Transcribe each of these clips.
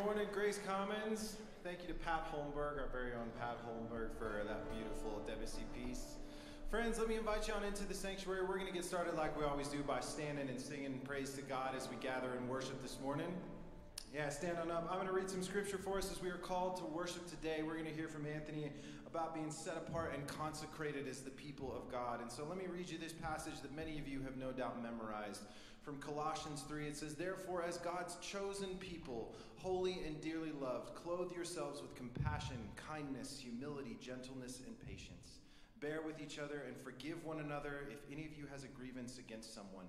Good morning, Grace Commons. Thank you to Pat Holmberg, our very own Pat Holmberg, for that beautiful Debussy piece. Friends, let me invite you on into the sanctuary. We're going to get started like we always do by standing and singing praise to God as we gather and worship this morning. Yeah, stand on up. I'm going to read some scripture for us as we are called to worship today. We're going to hear from Anthony about being set apart and consecrated as the people of God. And so let me read you this passage that many of you have no doubt memorized. From Colossians 3, it says, Therefore, as God's chosen people, holy and dearly loved, clothe yourselves with compassion, kindness, humility, gentleness, and patience. Bear with each other and forgive one another if any of you has a grievance against someone.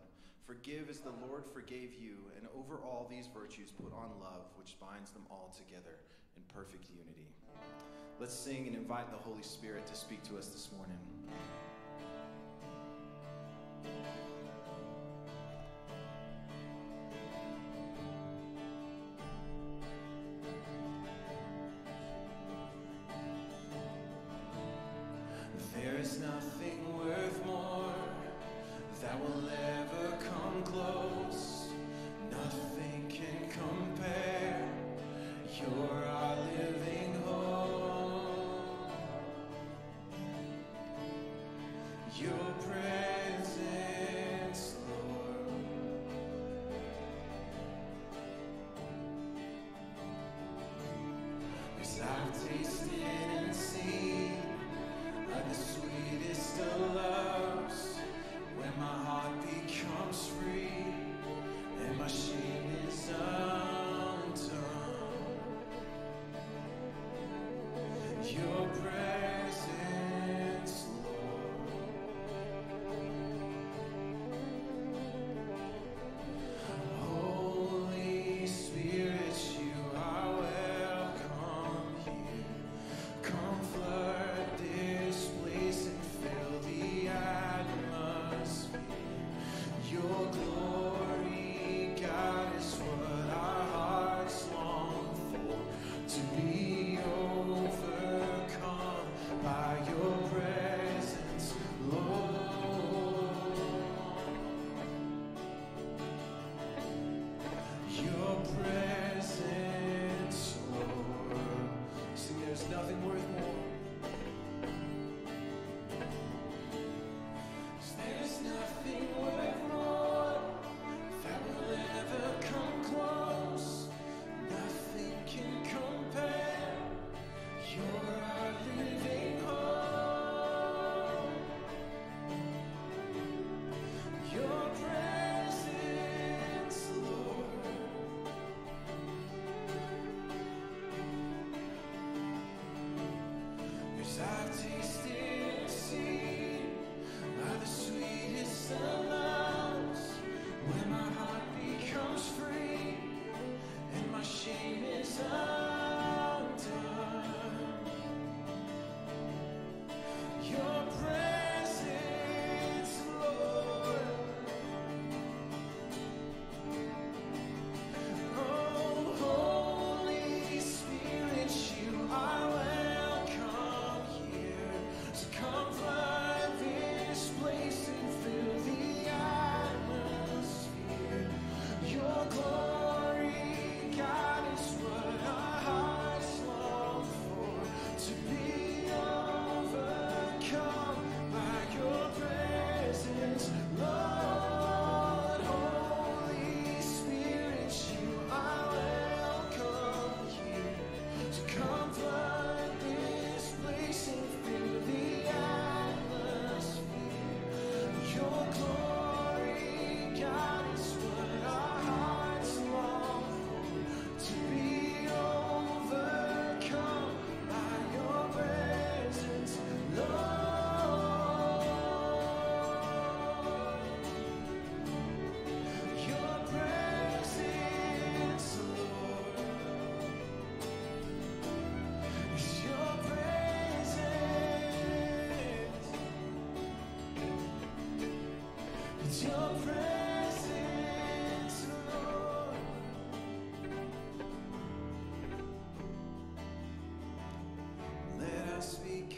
Forgive as the Lord forgave you, and over all these virtues put on love, which binds them all together in perfect unity. Let's sing and invite the Holy Spirit to speak to us this morning. Cause I've tasted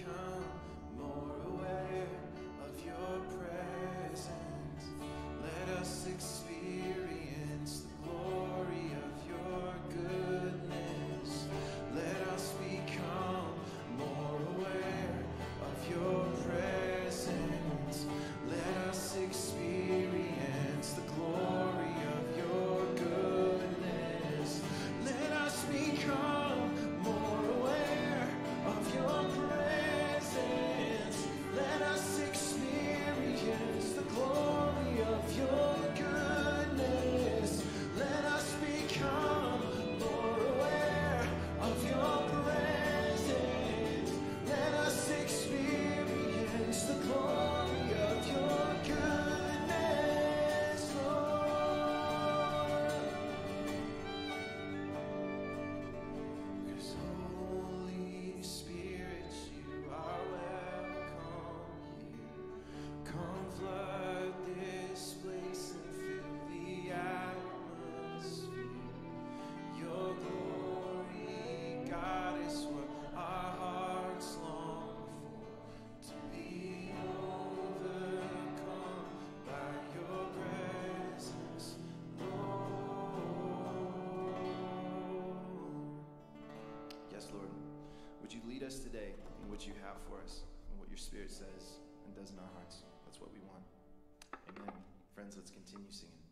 come. Us today in what you have for us and what your Spirit says and does in our hearts? That's what we want. Amen. Friends, let's continue singing.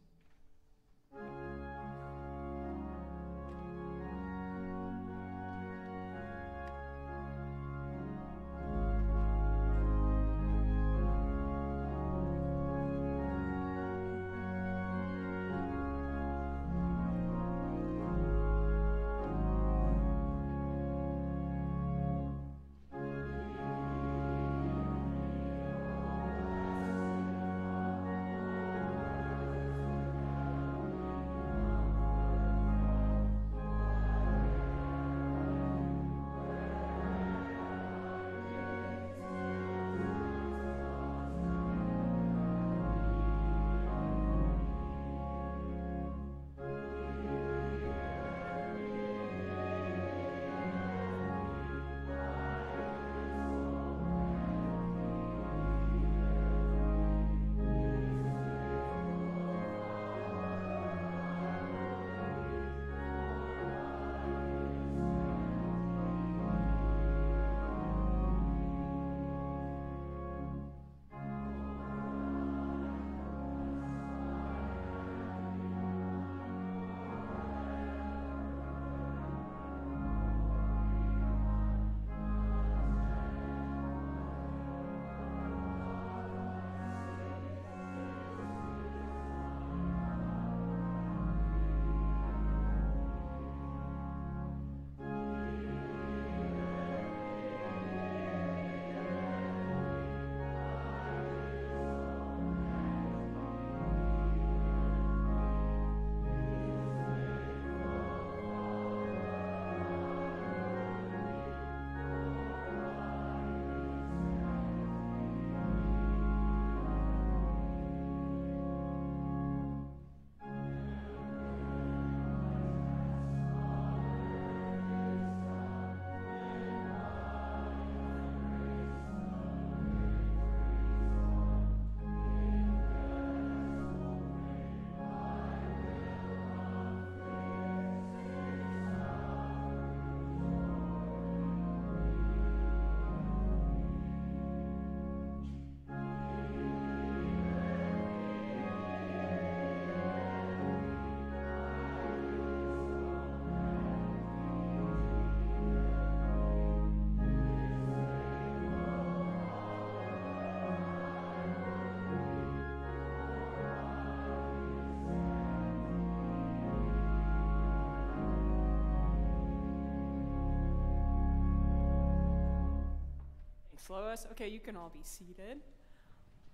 Lois. Okay, you can all be seated.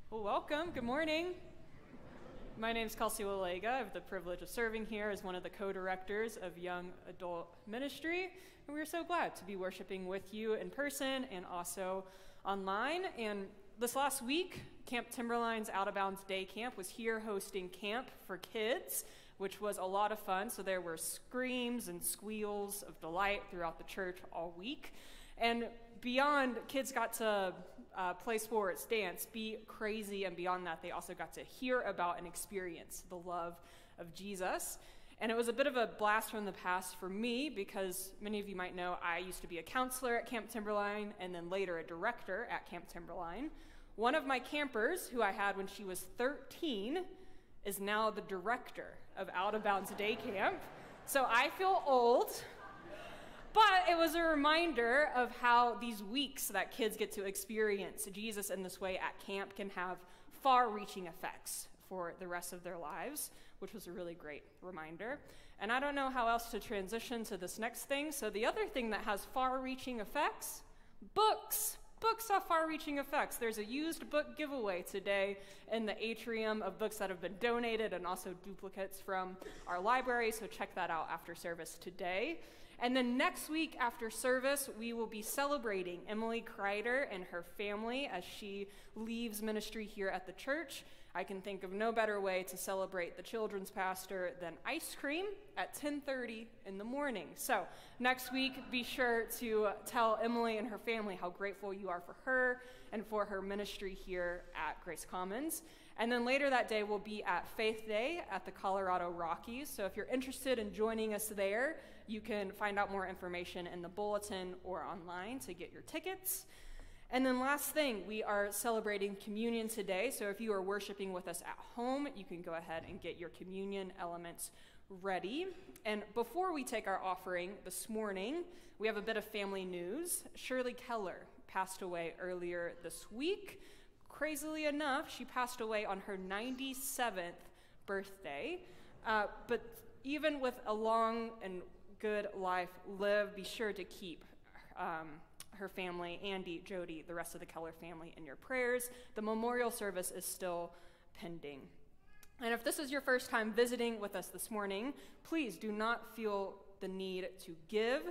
Well, welcome. Good morning. My name is Kelsey Walega. I have the privilege of serving here as one of the co directors of Young Adult Ministry. And we're so glad to be worshiping with you in person and also online. And this last week, Camp Timberline's Out of Bounds Day Camp was here hosting camp for kids, which was a lot of fun. So there were screams and squeals of delight throughout the church all week. And beyond kids got to uh, play sports, dance, be crazy, and beyond that, they also got to hear about and experience the love of Jesus. And it was a bit of a blast from the past for me because many of you might know I used to be a counselor at Camp Timberline and then later a director at Camp Timberline. One of my campers, who I had when she was 13, is now the director of Out of Bounds Day Camp. So I feel old. But it was a reminder of how these weeks that kids get to experience Jesus in this way at camp can have far reaching effects for the rest of their lives, which was a really great reminder. And I don't know how else to transition to this next thing. So, the other thing that has far reaching effects books. Books have far reaching effects. There's a used book giveaway today in the atrium of books that have been donated and also duplicates from our library. So, check that out after service today. And then next week after service, we will be celebrating Emily Kreider and her family as she leaves ministry here at the church. I can think of no better way to celebrate the children's pastor than ice cream at 10:30 in the morning. So, next week be sure to tell Emily and her family how grateful you are for her and for her ministry here at Grace Commons. And then later that day, we'll be at Faith Day at the Colorado Rockies. So if you're interested in joining us there, You can find out more information in the bulletin or online to get your tickets. And then, last thing, we are celebrating communion today. So, if you are worshiping with us at home, you can go ahead and get your communion elements ready. And before we take our offering this morning, we have a bit of family news. Shirley Keller passed away earlier this week. Crazily enough, she passed away on her 97th birthday. Uh, but even with a long and good life live. be sure to keep um, her family, Andy, Jody, the rest of the Keller family in your prayers. The memorial service is still pending. And if this is your first time visiting with us this morning, please do not feel the need to give,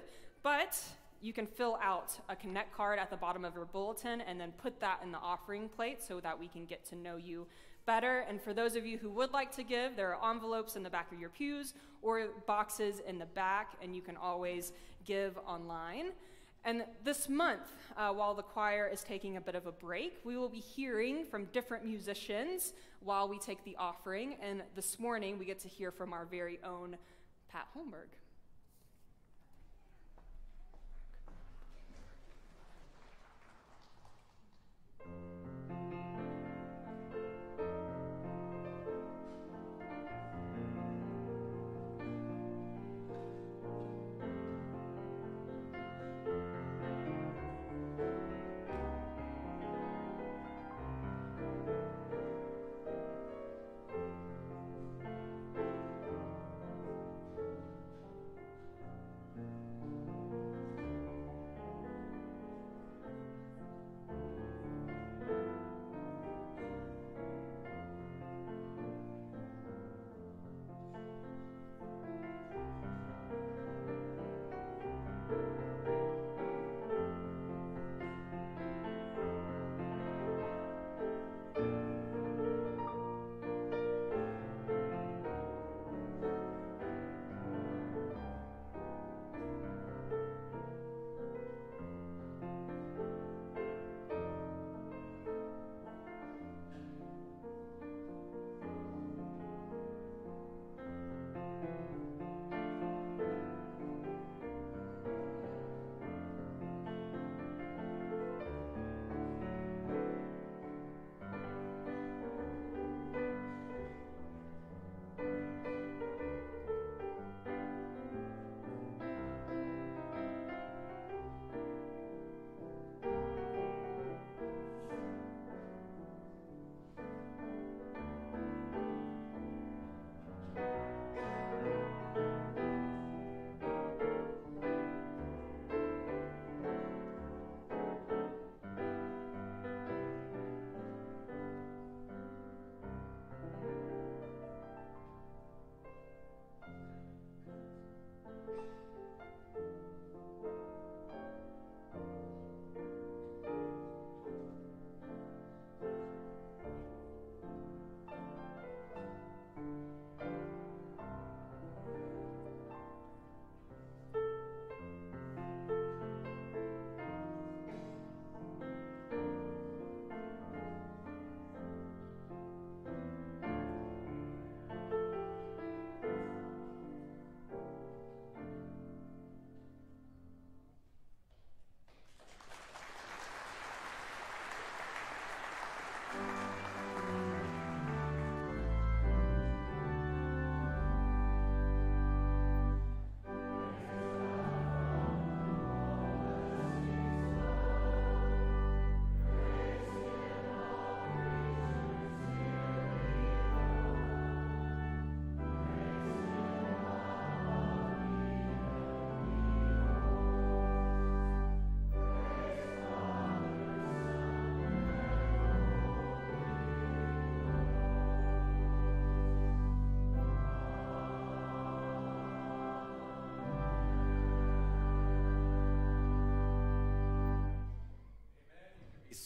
but you can fill out a Connect card at the bottom of your bulletin and then put that in the offering plate so that we can get to know you better. And for those of you who would like to give, there are envelopes in the back of your pews or boxes in the back, and you can always give online. And this month, uh, while the choir is taking a bit of a break, we will be hearing from different musicians while we take the offering. And this morning, we get to hear from our very own Pat Holmberg.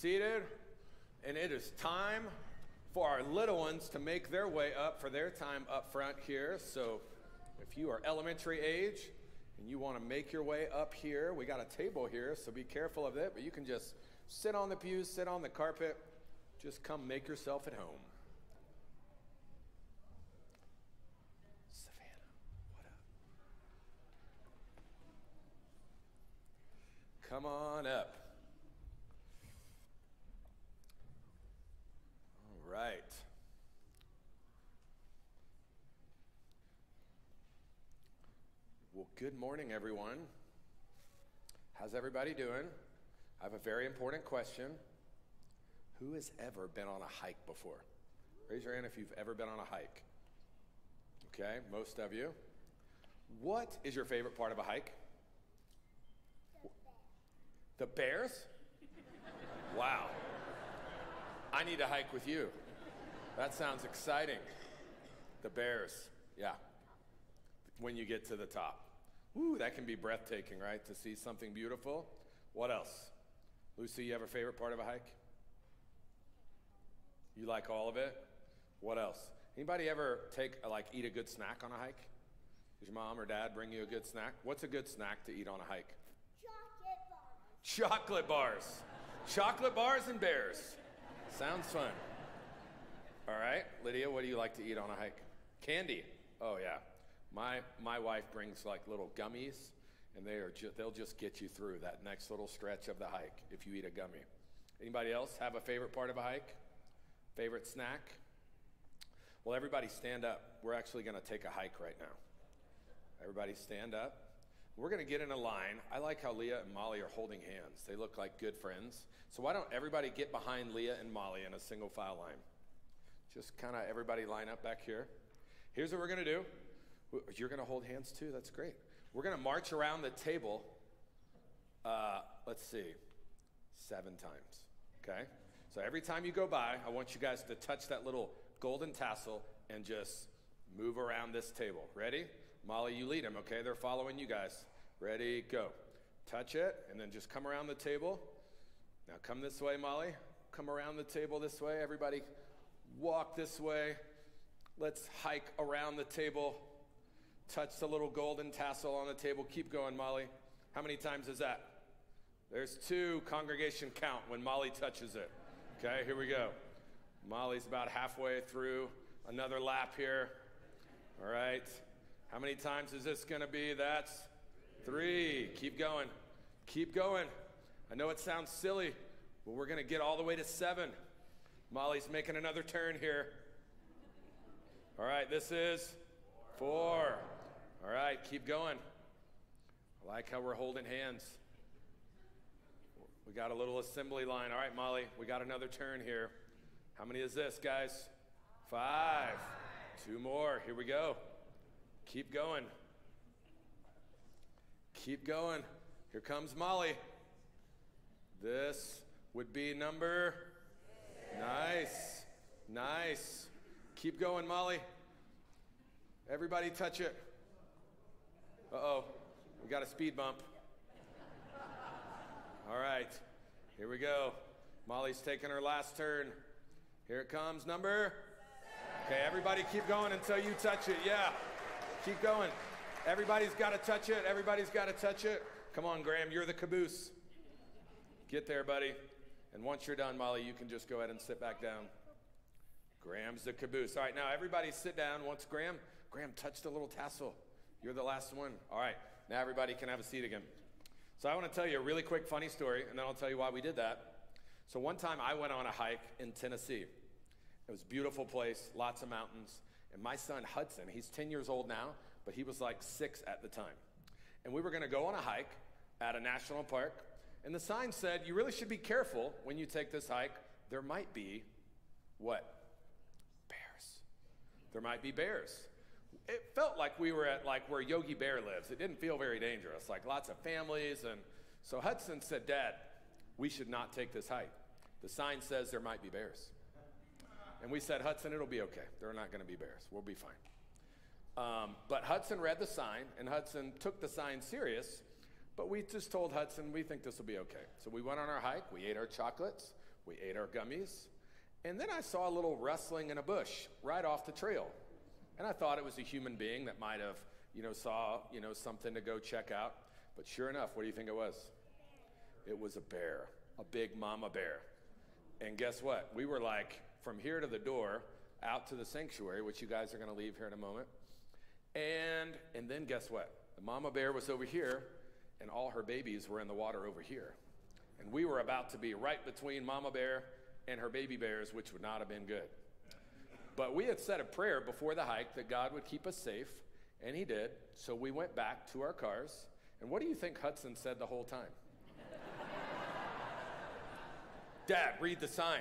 Seated, and it is time for our little ones to make their way up for their time up front here. So if you are elementary age and you want to make your way up here, we got a table here, so be careful of that, but you can just sit on the pews, sit on the carpet, just come make yourself at home. Savannah, what up? come on up. Right. Well, good morning, everyone. How's everybody doing? I have a very important question. Who has ever been on a hike before? Raise your hand if you've ever been on a hike. Okay, most of you. What is your favorite part of a hike? The bears? Wow. I need to hike with you. That sounds exciting. The bears, yeah. When you get to the top. Woo, that can be breathtaking, right? To see something beautiful. What else? Lucy, you have a favorite part of a hike? You like all of it? What else? Anybody ever take like eat a good snack on a hike? Does your mom or dad bring you a good snack? What's a good snack to eat on a hike? Chocolate bars. Chocolate bars. Chocolate bars and bears. Sounds fun. All right, Lydia, what do you like to eat on a hike? Candy. Oh yeah. My my wife brings like little gummies and they are ju- they'll just get you through that next little stretch of the hike if you eat a gummy. Anybody else have a favorite part of a hike? Favorite snack? Well, everybody stand up. We're actually going to take a hike right now. Everybody stand up. We're going to get in a line. I like how Leah and Molly are holding hands. They look like good friends. So why don't everybody get behind Leah and Molly in a single file line? Just kind of everybody line up back here. Here's what we're going to do. You're going to hold hands too. That's great. We're going to march around the table. Uh, let's see, seven times. Okay? So every time you go by, I want you guys to touch that little golden tassel and just move around this table. Ready? Molly, you lead them, okay? They're following you guys. Ready, go. Touch it, and then just come around the table. Now come this way, Molly. Come around the table this way. Everybody, walk this way. Let's hike around the table. Touch the little golden tassel on the table. Keep going, Molly. How many times is that? There's two. Congregation count when Molly touches it. Okay, here we go. Molly's about halfway through another lap here. All right. How many times is this going to be? That's three. Keep going. Keep going. I know it sounds silly, but we're going to get all the way to seven. Molly's making another turn here. All right, this is four. All right, keep going. I like how we're holding hands. We got a little assembly line. All right, Molly, we got another turn here. How many is this, guys? Five. Two more. Here we go. Keep going. Keep going. Here comes Molly. This would be number. Nice. Nice. Keep going, Molly. Everybody touch it. Uh oh. We got a speed bump. All right. Here we go. Molly's taking her last turn. Here it comes, number. Okay, everybody keep going until you touch it. Yeah, keep going. Everybody's got to touch it. Everybody's got to touch it. Come on, Graham, you're the caboose. Get there, buddy. And once you're done, Molly, you can just go ahead and sit back down. Graham's the caboose. All right, now everybody sit down. Once Graham, Graham, touch the little tassel. You're the last one. All right, now everybody can have a seat again. So I want to tell you a really quick funny story, and then I'll tell you why we did that. So one time I went on a hike in Tennessee. It was a beautiful place, lots of mountains. And my son Hudson, he's 10 years old now, but he was like six at the time. And we were going to go on a hike at a national park. And the sign said, You really should be careful when you take this hike. There might be what? Bears. There might be bears. It felt like we were at like where Yogi Bear lives. It didn't feel very dangerous, like lots of families. And so Hudson said, Dad, we should not take this hike. The sign says there might be bears. And we said, Hudson, it'll be okay. There are not going to be bears. We'll be fine. Um, but Hudson read the sign, and Hudson took the sign serious. But we just told Hudson, we think this will be okay. So we went on our hike. We ate our chocolates. We ate our gummies. And then I saw a little rustling in a bush right off the trail. And I thought it was a human being that might have, you know, saw, you know, something to go check out. But sure enough, what do you think it was? It was a bear, a big mama bear. And guess what? We were like, from here to the door out to the sanctuary, which you guys are going to leave here in a moment. And and then guess what? The mama bear was over here, and all her babies were in the water over here. And we were about to be right between Mama Bear and her baby bears, which would not have been good. But we had said a prayer before the hike that God would keep us safe, and He did. So we went back to our cars. And what do you think Hudson said the whole time? Dad, read the sign.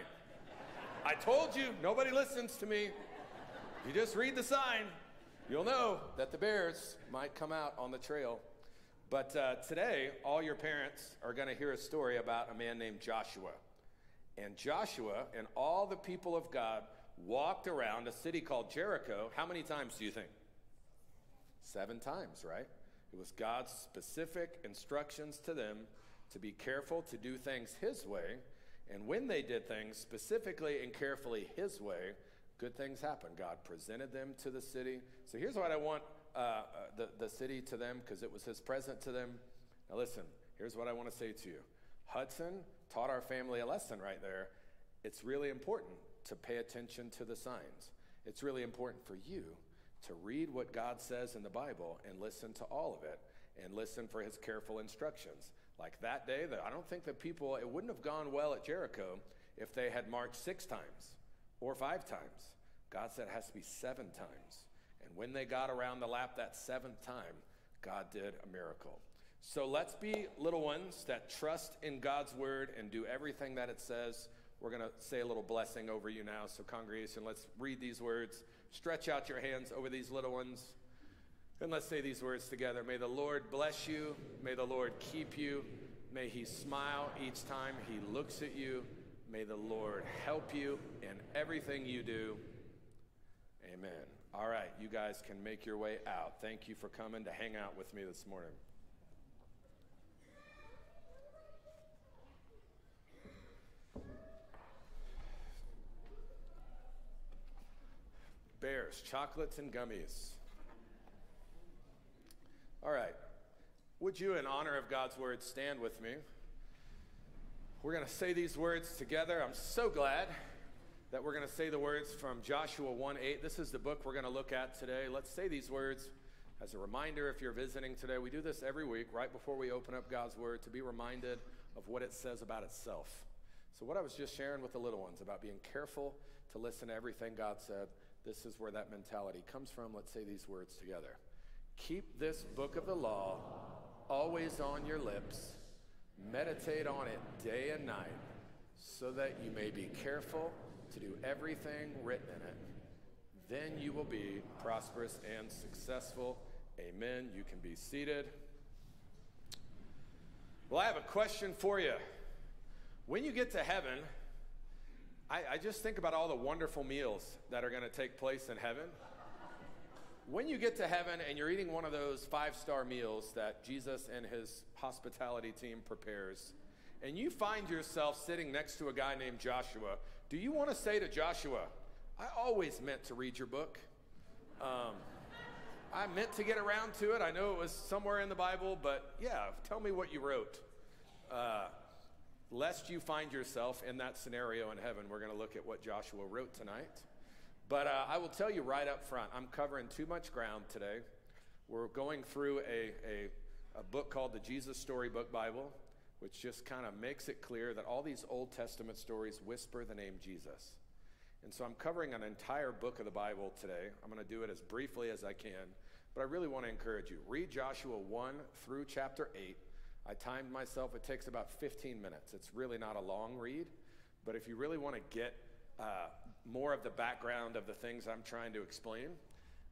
I told you, nobody listens to me. You just read the sign, you'll know that the bears might come out on the trail. But uh, today, all your parents are going to hear a story about a man named Joshua. And Joshua and all the people of God walked around a city called Jericho. How many times do you think? Seven times, right? It was God's specific instructions to them to be careful to do things His way. And when they did things specifically and carefully His way, good things happened. God presented them to the city. So here's what I want uh, uh, the, the city to them because it was his present to them. Now, listen, here's what I want to say to you Hudson taught our family a lesson right there. It's really important to pay attention to the signs. It's really important for you to read what God says in the Bible and listen to all of it and listen for his careful instructions. Like that day, that I don't think that people, it wouldn't have gone well at Jericho if they had marched six times or five times. God said it has to be seven times. And when they got around the lap that seventh time, God did a miracle. So let's be little ones that trust in God's word and do everything that it says. We're going to say a little blessing over you now. So, congregation, let's read these words. Stretch out your hands over these little ones. And let's say these words together. May the Lord bless you. May the Lord keep you. May he smile each time he looks at you. May the Lord help you in everything you do. Amen. All right, you guys can make your way out. Thank you for coming to hang out with me this morning. Bears, chocolates, and gummies. All right. Would you, in honor of God's word, stand with me? We're going to say these words together. I'm so glad that we're going to say the words from Joshua 1 8. This is the book we're going to look at today. Let's say these words as a reminder if you're visiting today. We do this every week right before we open up God's Word to be reminded of what it says about itself. So, what I was just sharing with the little ones about being careful to listen to everything God said, this is where that mentality comes from. Let's say these words together. Keep this book of the law always on your lips, meditate on it day and night, so that you may be careful to do everything written in it. Then you will be prosperous and successful. Amen. You can be seated. Well, I have a question for you. When you get to heaven, I, I just think about all the wonderful meals that are going to take place in heaven. When you get to heaven and you're eating one of those five star meals that Jesus and his hospitality team prepares, and you find yourself sitting next to a guy named Joshua do you want to say to Joshua, I always meant to read your book? Um, I meant to get around to it. I know it was somewhere in the Bible, but yeah, tell me what you wrote. Uh, lest you find yourself in that scenario in heaven, we're going to look at what Joshua wrote tonight. But uh, I will tell you right up front, I'm covering too much ground today. We're going through a, a, a book called the Jesus Storybook Bible which just kind of makes it clear that all these Old Testament stories whisper the name Jesus. And so I'm covering an entire book of the Bible today. I'm going to do it as briefly as I can, but I really want to encourage you. Read Joshua 1 through chapter 8. I timed myself, it takes about 15 minutes. It's really not a long read, but if you really want to get uh, more of the background of the things I'm trying to explain,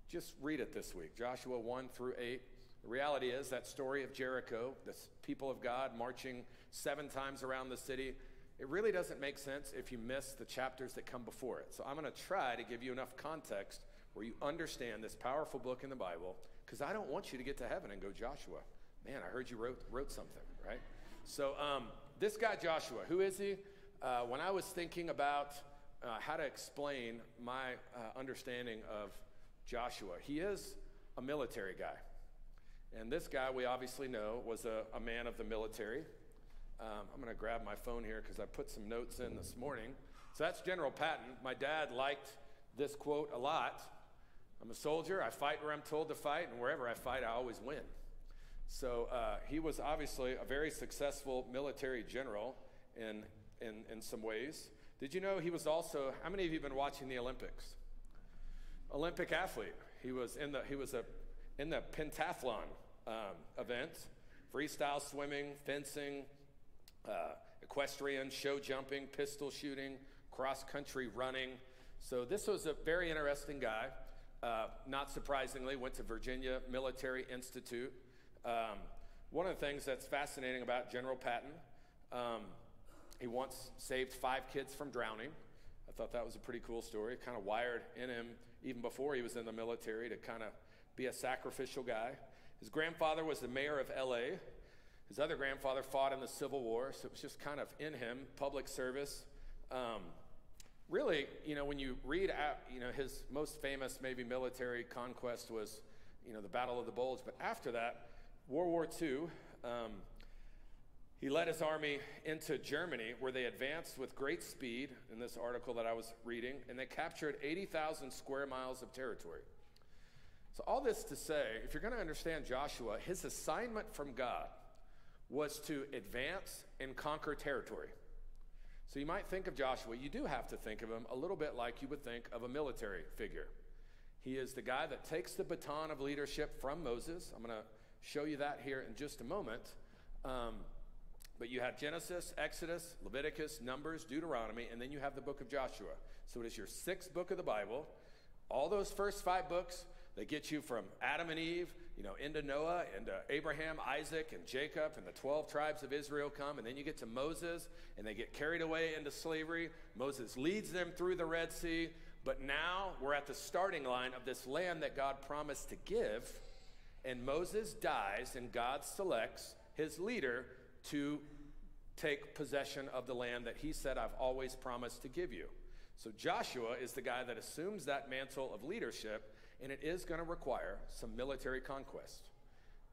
just read it this week Joshua 1 through 8. The reality is that story of Jericho, the people of God marching seven times around the city, it really doesn't make sense if you miss the chapters that come before it. So I'm going to try to give you enough context where you understand this powerful book in the Bible, because I don't want you to get to heaven and go, Joshua, man, I heard you wrote, wrote something, right? So um, this guy, Joshua, who is he? Uh, when I was thinking about uh, how to explain my uh, understanding of Joshua, he is a military guy. And this guy, we obviously know, was a, a man of the military. Um, I'm going to grab my phone here because I put some notes in this morning. So that's General Patton. My dad liked this quote a lot. I'm a soldier. I fight where I'm told to fight, and wherever I fight, I always win. So uh, he was obviously a very successful military general in, in, in some ways. Did you know he was also, how many of you have been watching the Olympics? Olympic athlete. He was in the, he was a, in the pentathlon um, event, freestyle swimming, fencing, uh, equestrian, show jumping, pistol shooting, cross country running. So this was a very interesting guy. Uh, not surprisingly, went to Virginia Military Institute. Um, one of the things that's fascinating about General Patton, um, he once saved five kids from drowning. I thought that was a pretty cool story. Kind of wired in him even before he was in the military to kind of be a sacrificial guy. His grandfather was the mayor of LA. His other grandfather fought in the Civil War, so it was just kind of in him, public service. Um, really, you know, when you read out, you know, his most famous maybe military conquest was, you know, the Battle of the Bulge. But after that, World War II, um, he led his army into Germany, where they advanced with great speed, in this article that I was reading, and they captured 80,000 square miles of territory. So, all this to say, if you're going to understand Joshua, his assignment from God was to advance and conquer territory. So, you might think of Joshua, you do have to think of him a little bit like you would think of a military figure. He is the guy that takes the baton of leadership from Moses. I'm going to show you that here in just a moment. Um, but you have Genesis, Exodus, Leviticus, Numbers, Deuteronomy, and then you have the book of Joshua. So it is your sixth book of the Bible. All those first five books, they get you from Adam and Eve, you know, into Noah, into Abraham, Isaac, and Jacob, and the 12 tribes of Israel come. And then you get to Moses, and they get carried away into slavery. Moses leads them through the Red Sea. But now we're at the starting line of this land that God promised to give. And Moses dies, and God selects his leader to take possession of the land that he said, I've always promised to give you. So Joshua is the guy that assumes that mantle of leadership, and it is going to require some military conquest.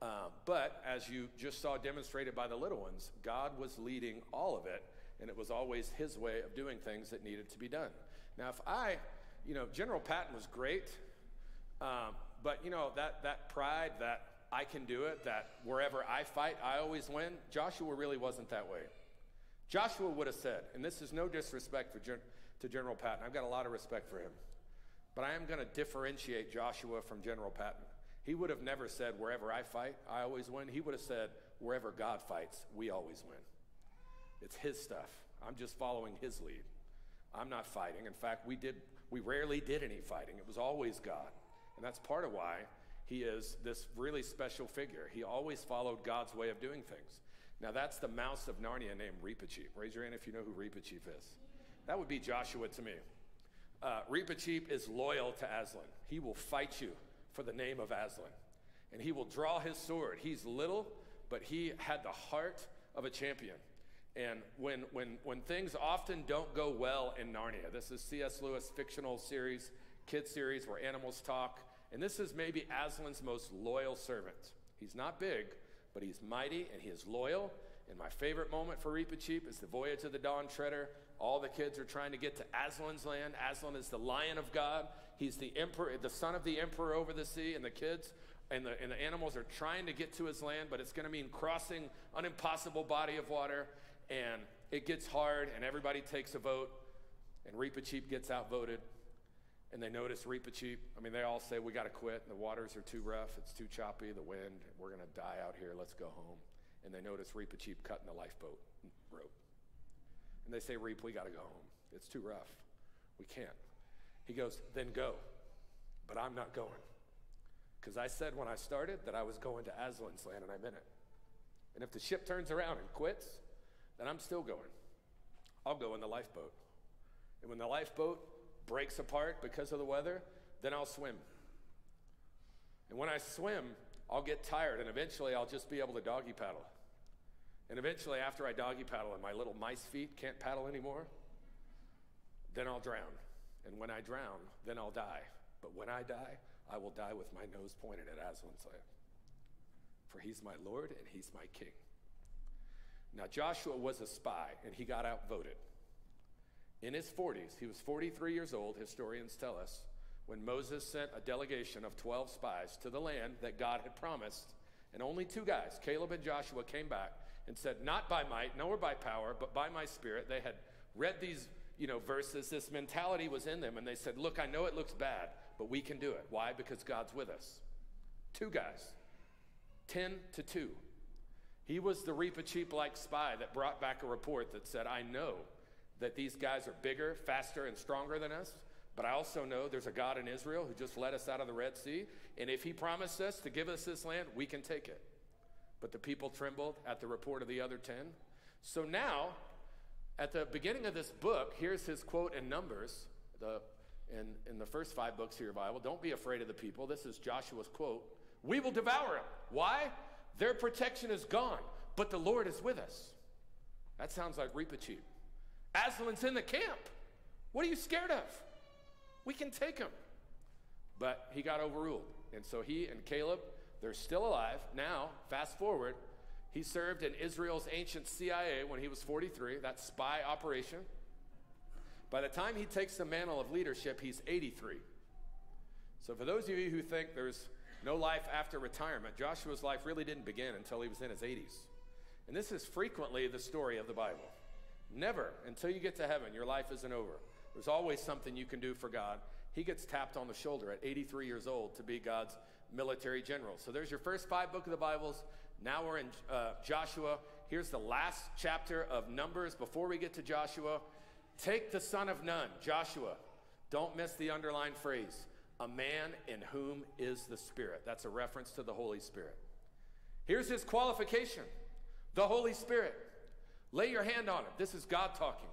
Uh, but as you just saw demonstrated by the little ones, God was leading all of it, and it was always his way of doing things that needed to be done. Now, if I, you know, General Patton was great, um, but you know that that pride, that I can do it, that wherever I fight, I always win. Joshua really wasn't that way. Joshua would have said, and this is no disrespect for to General Patton, I've got a lot of respect for him, but I am going to differentiate Joshua from General Patton. He would have never said, wherever I fight, I always win. He would have said, wherever God fights, we always win. It's his stuff. I'm just following his lead. I'm not fighting. In fact, we did we rarely did any fighting. It was always God. And that's part of why he is this really special figure. He always followed God's way of doing things. Now, that's the mouse of Narnia named Reepicheep. Raise your hand if you know who Reepicheep is. That would be Joshua to me. Uh, is loyal to Aslan. He will fight you for the name of Aslan. And he will draw his sword. He's little, but he had the heart of a champion. And when, when, when things often don't go well in Narnia, this is C.S. Lewis' fictional series, kid series where animals talk. And this is maybe Aslan's most loyal servant. He's not big, but he's mighty and he is loyal. And my favorite moment for Reepicheep is the voyage of the Dawn Treader. All the kids are trying to get to Aslan's land. Aslan is the lion of God. He's the emperor, the son of the emperor over the sea, and the kids and the, and the animals are trying to get to his land, but it's going to mean crossing an impossible body of water. And it gets hard, and everybody takes a vote, and Reepicheep gets outvoted and they notice Reepicheep. I mean, they all say, We got to quit. The waters are too rough. It's too choppy. The wind. We're going to die out here. Let's go home. And they notice Reepicheep cutting the lifeboat rope. And they say, Reap, we got to go home. It's too rough. We can't. He goes, Then go. But I'm not going. Because I said when I started that I was going to Aslan's land, and I meant it. And if the ship turns around and quits, then I'm still going. I'll go in the lifeboat. And when the lifeboat breaks apart because of the weather, then I'll swim. And when I swim, I'll get tired, and eventually I'll just be able to doggy paddle. And eventually, after I doggy paddle and my little mice feet can't paddle anymore, then I'll drown. And when I drown, then I'll die. But when I die, I will die with my nose pointed at Aslan's land. For he's my Lord and he's my king. Now, Joshua was a spy, and he got outvoted in his 40s, he was 43 years old, historians tell us, when Moses sent a delegation of 12 spies to the land that God had promised. And only two guys, Caleb and Joshua, came back and said, Not by might, nor by power, but by my spirit. They had read these you know, verses. This mentality was in them, and they said, Look, I know it looks bad, but we can do it. Why? Because God's with us. Two guys, 10 to 2. He was the Reepicheep like spy that brought back a report that said, I know that these guys are bigger, faster, and stronger than us, but I also know there's a God in Israel who just led us out of the Red Sea, and if he promised us to give us this land, we can take it. But the people trembled at the report of the other 10. So now, at the beginning of this book, here's his quote in Numbers, the, in, in the first five books of your Bible. Don't be afraid of the people. This is Joshua's quote. We will devour them. Why? Their protection is gone, but the Lord is with us. That sounds like Reepicheep. Aslan's in the camp. What are you scared of? We can take him. But he got overruled. And so he and Caleb, they're still alive. Now, fast forward, he served in Israel's ancient CIA when he was 43, that spy operation. By the time he takes the mantle of leadership, he's 83. So, for those of you who think there's no life after retirement, Joshua's life really didn't begin until he was in his 80s. And this is frequently the story of the Bible. Never, until you get to heaven, your life isn't over. There's always something you can do for God. He gets tapped on the shoulder at 83 years old to be God's military general. So there's your first five book of the Bibles. Now we're in uh, Joshua. Here's the last chapter of Numbers. Before we get to Joshua, take the son of Nun, Joshua. Don't miss the underlined phrase a man in whom is the Spirit. That's a reference to the Holy Spirit. Here's his qualification the Holy Spirit. Lay your hand on him. This is God talking.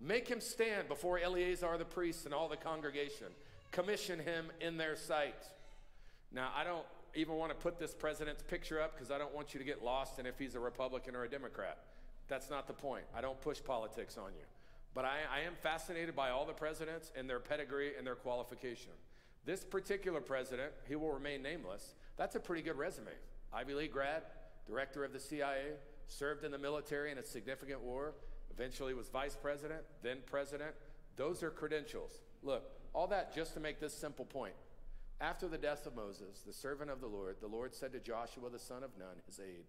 Make him stand before Eleazar the priest and all the congregation. Commission him in their sight. Now, I don't even want to put this president's picture up because I don't want you to get lost in if he's a Republican or a Democrat. That's not the point. I don't push politics on you. But I, I am fascinated by all the presidents and their pedigree and their qualification. This particular president, he will remain nameless, that's a pretty good resume. Ivy League grad, director of the CIA, served in the military in a significant war, eventually was vice president, then president. Those are credentials. Look, all that just to make this simple point. After the death of Moses, the servant of the Lord, the Lord said to Joshua the son of Nun, his aide,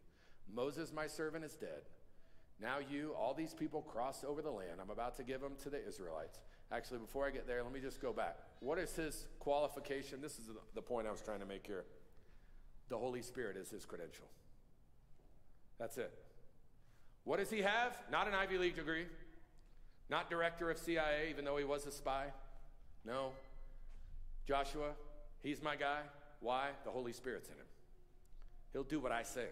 Moses, my servant, is dead. Now you, all these people, cross over the land. I'm about to give them to the Israelites. Actually, before I get there, let me just go back. What is his qualification? This is the point I was trying to make here. The Holy Spirit is his credential. That's it. What does he have? Not an Ivy League degree, not director of CIA, even though he was a spy. No. Joshua, he's my guy. Why? The Holy Spirit's in him. He'll do what I say,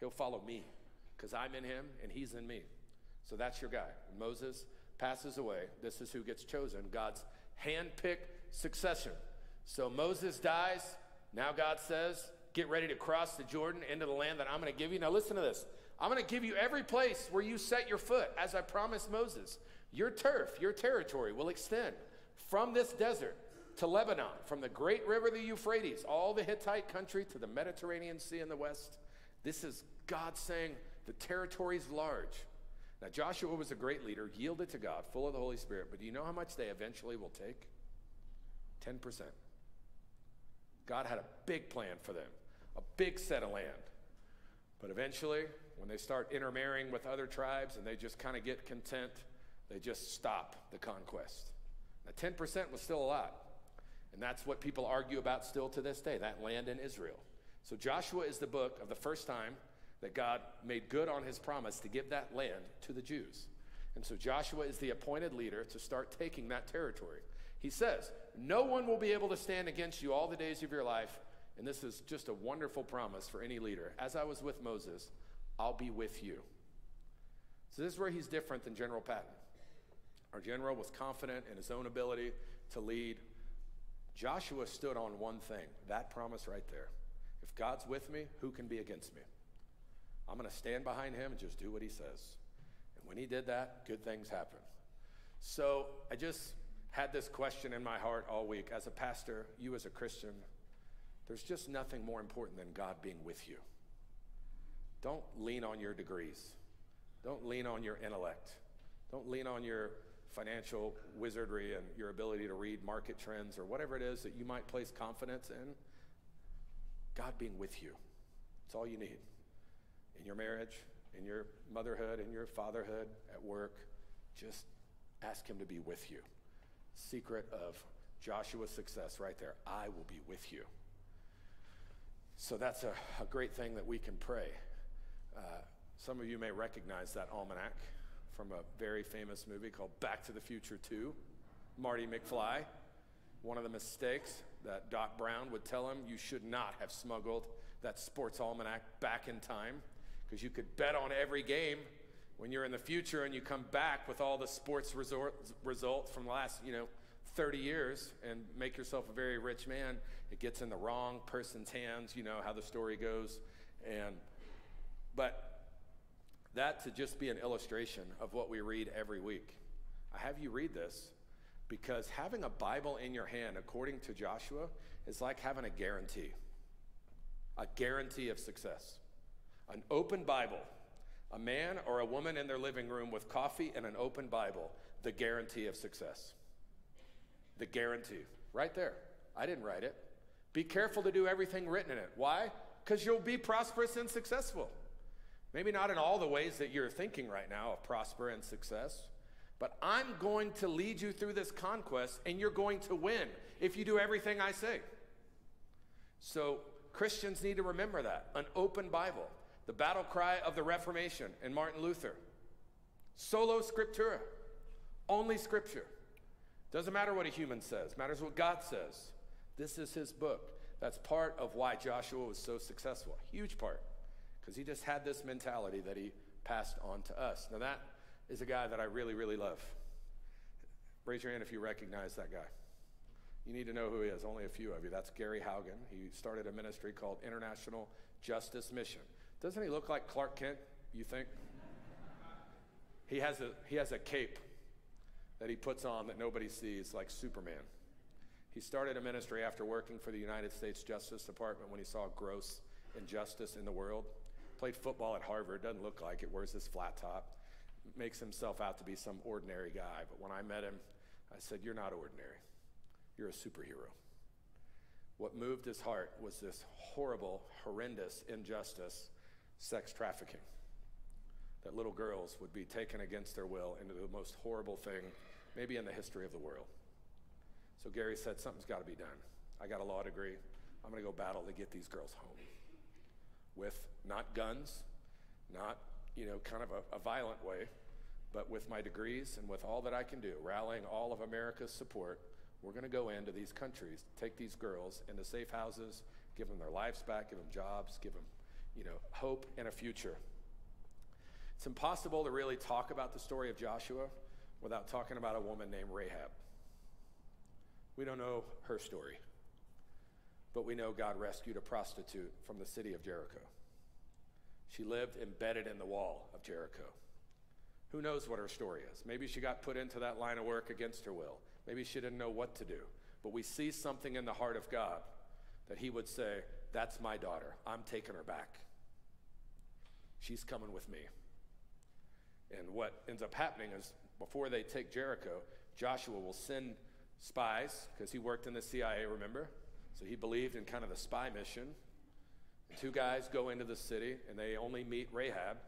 he'll follow me because I'm in him and he's in me. So that's your guy. Moses passes away. This is who gets chosen God's hand-picked succession. So Moses dies. Now God says, Get ready to cross the Jordan into the land that I'm going to give you. Now, listen to this. I'm going to give you every place where you set your foot, as I promised Moses. Your turf, your territory will extend from this desert to Lebanon, from the great river, the Euphrates, all the Hittite country to the Mediterranean Sea in the west. This is God saying the territory is large. Now, Joshua was a great leader, yielded to God, full of the Holy Spirit, but do you know how much they eventually will take? 10%. God had a big plan for them, a big set of land. But eventually, when they start intermarrying with other tribes and they just kind of get content, they just stop the conquest. Now, 10% was still a lot. And that's what people argue about still to this day that land in Israel. So, Joshua is the book of the first time that God made good on his promise to give that land to the Jews. And so, Joshua is the appointed leader to start taking that territory. He says, No one will be able to stand against you all the days of your life. And this is just a wonderful promise for any leader. As I was with Moses, I'll be with you. So, this is where he's different than General Patton. Our general was confident in his own ability to lead. Joshua stood on one thing that promise right there. If God's with me, who can be against me? I'm going to stand behind him and just do what he says. And when he did that, good things happened. So I just had this question in my heart all week. As a pastor, you as a Christian, there's just nothing more important than God being with you. Don't lean on your degrees. Don't lean on your intellect. Don't lean on your financial wizardry and your ability to read market trends or whatever it is that you might place confidence in. God being with you. That's all you need. In your marriage, in your motherhood, in your fatherhood, at work, just ask Him to be with you. Secret of Joshua's success right there. I will be with you. So that's a, a great thing that we can pray. Uh, some of you may recognize that almanac from a very famous movie called Back to the Future 2. Marty McFly. One of the mistakes that Doc Brown would tell him you should not have smuggled that sports almanac back in time because you could bet on every game when you're in the future and you come back with all the sports resort, results from the last, you know, 30 years and make yourself a very rich man, it gets in the wrong person's hands. You know how the story goes. And, but that to just be an illustration of what we read every week. I have you read this because having a Bible in your hand, according to Joshua, is like having a guarantee a guarantee of success. An open Bible, a man or a woman in their living room with coffee and an open Bible, the guarantee of success. The guarantee. Right there. I didn't write it. Be careful to do everything written in it. Why? Because you'll be prosperous and successful. Maybe not in all the ways that you're thinking right now of prosper and success, but I'm going to lead you through this conquest and you're going to win if you do everything I say. So, Christians need to remember that. An open Bible, the battle cry of the Reformation and Martin Luther. Sola scriptura, only scripture. Doesn't matter what a human says, matters what God says. This is his book. That's part of why Joshua was so successful. Huge part. Because he just had this mentality that he passed on to us. Now, that is a guy that I really, really love. Raise your hand if you recognize that guy. You need to know who he is, only a few of you. That's Gary Haugen. He started a ministry called International Justice Mission. Doesn't he look like Clark Kent, you think? he, has a, he has a cape that he puts on that nobody sees, like Superman. He started a ministry after working for the United States Justice Department when he saw gross injustice in the world. Played football at Harvard, doesn't look like it, wears this flat top makes himself out to be some ordinary guy. But when I met him, I said, You're not ordinary. You're a superhero. What moved his heart was this horrible, horrendous injustice sex trafficking. That little girls would be taken against their will into the most horrible thing, maybe in the history of the world. So Gary said, Something's got to be done. I got a law degree. I'm going to go battle to get these girls home. With not guns, not you know, kind of a, a violent way, but with my degrees and with all that I can do, rallying all of America's support, we're going to go into these countries, take these girls into safe houses, give them their lives back, give them jobs, give them, you know, hope and a future. It's impossible to really talk about the story of Joshua without talking about a woman named Rahab. We don't know her story, but we know God rescued a prostitute from the city of Jericho. She lived embedded in the wall of Jericho. Who knows what her story is? Maybe she got put into that line of work against her will. Maybe she didn't know what to do. But we see something in the heart of God that He would say, That's my daughter. I'm taking her back. She's coming with me. And what ends up happening is before they take Jericho, Joshua will send spies, because he worked in the CIA, remember? So he believed in kind of the spy mission. Two guys go into the city and they only meet Rahab,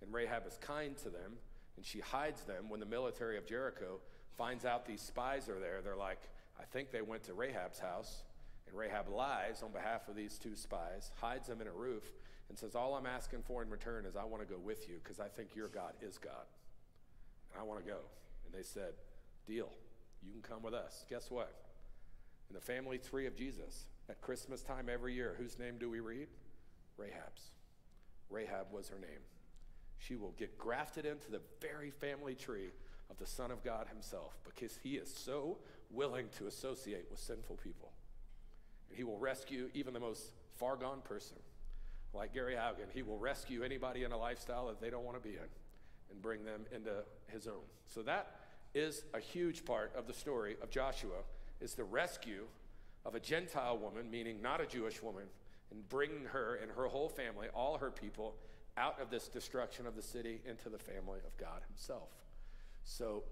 and Rahab is kind to them, and she hides them. When the military of Jericho finds out these spies are there, they're like, I think they went to Rahab's house. And Rahab lies on behalf of these two spies, hides them in a roof, and says, All I'm asking for in return is I want to go with you because I think your God is God. And I want to go. And they said, Deal. You can come with us. Guess what? The family tree of Jesus, at Christmas time every year, whose name do we read? Rahab's. Rahab was her name. She will get grafted into the very family tree of the Son of God Himself because He is so willing to associate with sinful people. And He will rescue even the most far gone person. Like Gary Haugen, He will rescue anybody in a lifestyle that they don't want to be in and bring them into His own. So that is a huge part of the story of Joshua is the rescue of a Gentile woman, meaning not a Jewish woman, and bringing her and her whole family, all her people, out of this destruction of the city into the family of God Himself. So,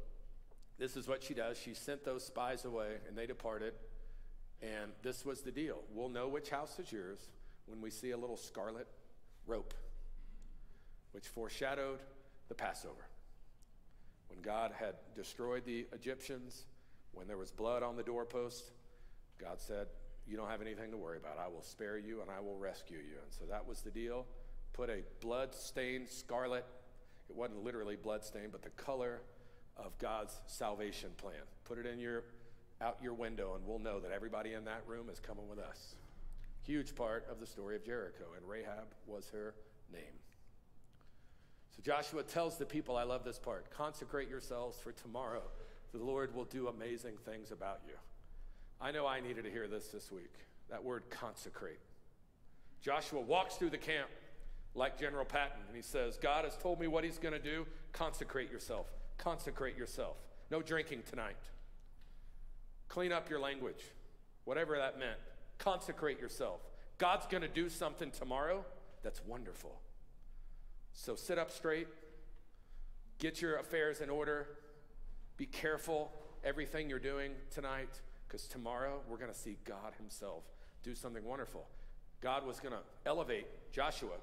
this is what she does. She sent those spies away, and they departed. And this was the deal. We'll know which house is yours when we see a little scarlet rope, which foreshadowed the Passover. When God had destroyed the Egyptians, when there was blood on the doorpost, God said, You don't have anything to worry about. I will spare you and I will rescue you. And so that was the deal. Put a blood stained scarlet, it wasn't literally blood stained, but the color of God's salvation plan. Put it in your out your window and we'll know that everybody in that room is coming with us. Huge part of the story of Jericho, and Rahab was her name. So Joshua tells the people, I love this part consecrate yourselves for tomorrow. The Lord will do amazing things about you. I know I needed to hear this this week that word consecrate. Joshua walks through the camp like General Patton, and he says, God has told me what he's going to do. Consecrate yourself. Consecrate yourself. No drinking tonight. Clean up your language, whatever that meant. Consecrate yourself. God's going to do something tomorrow that's wonderful. So sit up straight, get your affairs in order, be careful everything you're doing tonight, because tomorrow we're going to see God Himself do something wonderful. God was going to elevate Joshua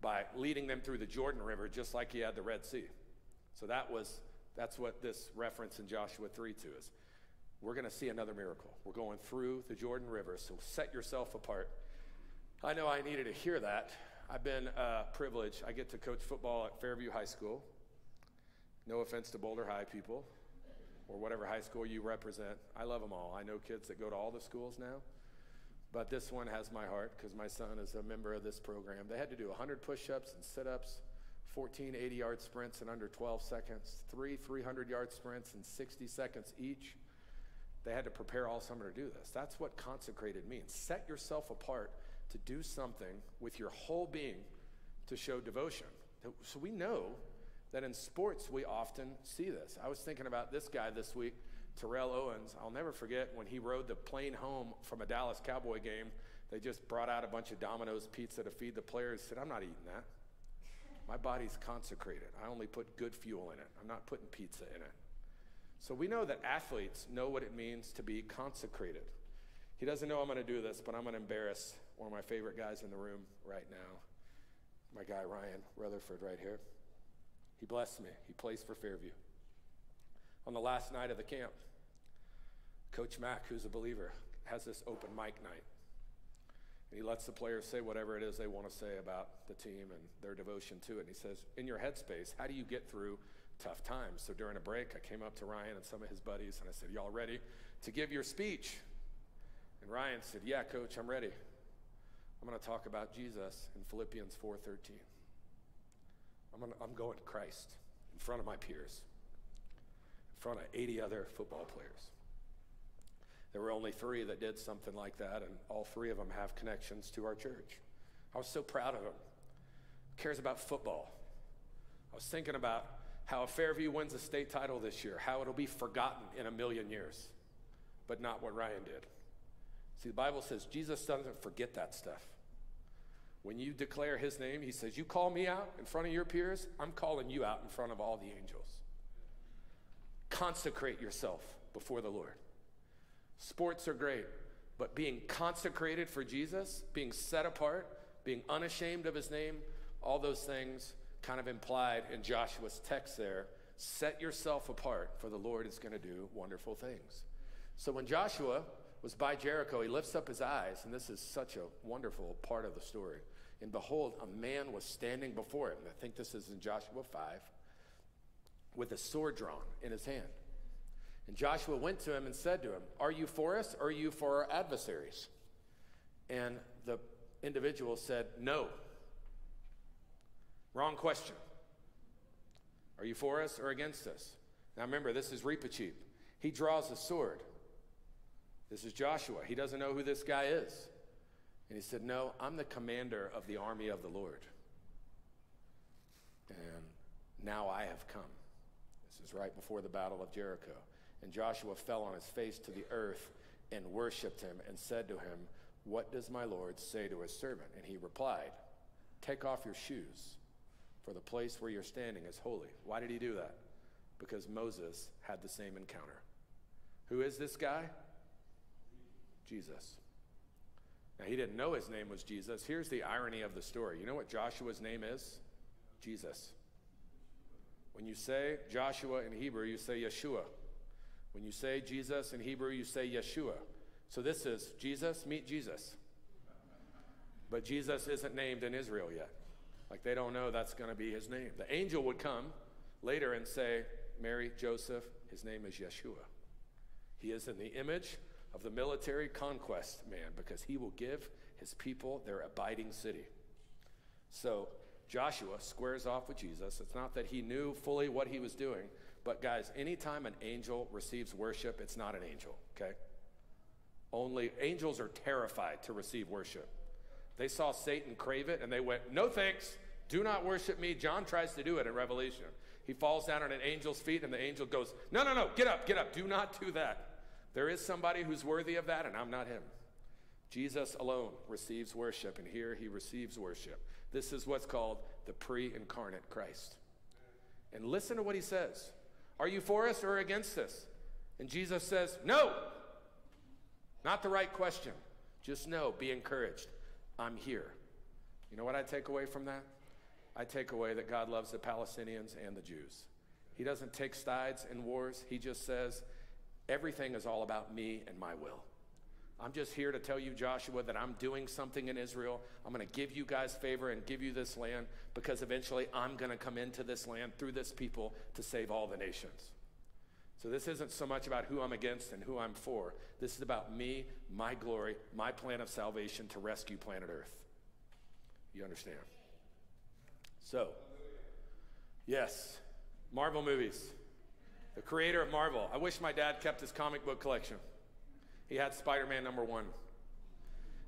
by leading them through the Jordan River just like He had the Red Sea. So that was that's what this reference in Joshua 3 2 is. We're going to see another miracle. We're going through the Jordan River, so set yourself apart. I know I needed to hear that. I've been uh, privileged. I get to coach football at Fairview High School. No offense to Boulder High people or whatever high school you represent. I love them all. I know kids that go to all the schools now. But this one has my heart because my son is a member of this program. They had to do 100 push ups and sit ups, 14 80 yard sprints in under 12 seconds, three 300 yard sprints in 60 seconds each. They had to prepare all summer to do this. That's what consecrated means. Set yourself apart to do something with your whole being to show devotion. So we know that in sports we often see this. I was thinking about this guy this week, Terrell Owens. I'll never forget when he rode the plane home from a Dallas Cowboy game. They just brought out a bunch of Domino's pizza to feed the players. He said, I'm not eating that. My body's consecrated. I only put good fuel in it. I'm not putting pizza in it. So we know that athletes know what it means to be consecrated. He doesn't know I'm going to do this, but I'm going to embarrass one of my favorite guys in the room right now. My guy, Ryan Rutherford, right here. He blessed me. He plays for Fairview. On the last night of the camp, Coach Mack, who's a believer, has this open mic night. And he lets the players say whatever it is they want to say about the team and their devotion to it. And he says, In your headspace, how do you get through tough times? So during a break, I came up to Ryan and some of his buddies and I said, Y'all ready to give your speech? And Ryan said, Yeah, coach, I'm ready. I'm going to talk about Jesus in Philippians 4:13. I'm, gonna, I'm going to Christ in front of my peers, in front of 80 other football players. There were only three that did something like that, and all three of them have connections to our church. I was so proud of them. Who cares about football? I was thinking about how if Fairview wins a state title this year, how it'll be forgotten in a million years, but not what Ryan did. See, the Bible says Jesus doesn't forget that stuff. When you declare his name, he says, You call me out in front of your peers, I'm calling you out in front of all the angels. Consecrate yourself before the Lord. Sports are great, but being consecrated for Jesus, being set apart, being unashamed of his name, all those things kind of implied in Joshua's text there. Set yourself apart, for the Lord is going to do wonderful things. So when Joshua was by Jericho, he lifts up his eyes, and this is such a wonderful part of the story. And behold, a man was standing before him. I think this is in Joshua 5, with a sword drawn in his hand. And Joshua went to him and said to him, Are you for us or are you for our adversaries? And the individual said, No. Wrong question. Are you for us or against us? Now remember, this is Reepicheep. He draws a sword. This is Joshua. He doesn't know who this guy is. And he said, No, I'm the commander of the army of the Lord. And now I have come. This is right before the battle of Jericho. And Joshua fell on his face to the earth and worshiped him and said to him, What does my Lord say to his servant? And he replied, Take off your shoes, for the place where you're standing is holy. Why did he do that? Because Moses had the same encounter. Who is this guy? Jesus. Now, he didn't know his name was Jesus. Here's the irony of the story. You know what Joshua's name is? Jesus. When you say Joshua in Hebrew, you say Yeshua. When you say Jesus in Hebrew, you say Yeshua. So this is Jesus, meet Jesus. But Jesus isn't named in Israel yet. Like they don't know that's going to be his name. The angel would come later and say, Mary, Joseph, his name is Yeshua. He is in the image of the military conquest man because he will give his people their abiding city. So Joshua squares off with Jesus. It's not that he knew fully what he was doing, but guys, anytime an angel receives worship, it's not an angel, okay? Only angels are terrified to receive worship. They saw Satan crave it and they went, No thanks, do not worship me. John tries to do it in Revelation. He falls down at an angel's feet and the angel goes, No, no, no, get up, get up, do not do that. There is somebody who's worthy of that, and I'm not him. Jesus alone receives worship, and here he receives worship. This is what's called the pre incarnate Christ. And listen to what he says Are you for us or against us? And Jesus says, No. Not the right question. Just know, be encouraged. I'm here. You know what I take away from that? I take away that God loves the Palestinians and the Jews. He doesn't take sides in wars, He just says, Everything is all about me and my will. I'm just here to tell you, Joshua, that I'm doing something in Israel. I'm going to give you guys favor and give you this land because eventually I'm going to come into this land through this people to save all the nations. So this isn't so much about who I'm against and who I'm for. This is about me, my glory, my plan of salvation to rescue planet Earth. You understand? So, yes, Marvel movies. The creator of Marvel. I wish my dad kept his comic book collection. He had Spider Man number one.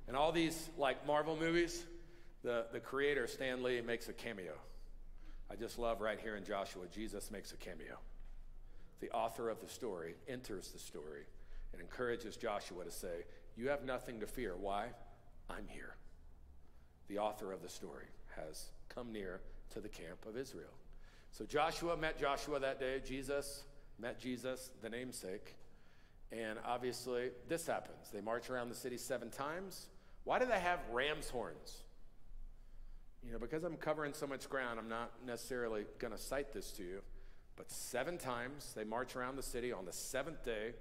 And all these, like Marvel movies, the, the creator, Stan Lee, makes a cameo. I just love right here in Joshua, Jesus makes a cameo. The author of the story enters the story and encourages Joshua to say, You have nothing to fear. Why? I'm here. The author of the story has come near to the camp of Israel. So Joshua met Joshua that day. Jesus met Jesus, the namesake. And obviously, this happens. They march around the city seven times. Why do they have ram's horns? You know, because I'm covering so much ground, I'm not necessarily going to cite this to you. But seven times they march around the city on the seventh day.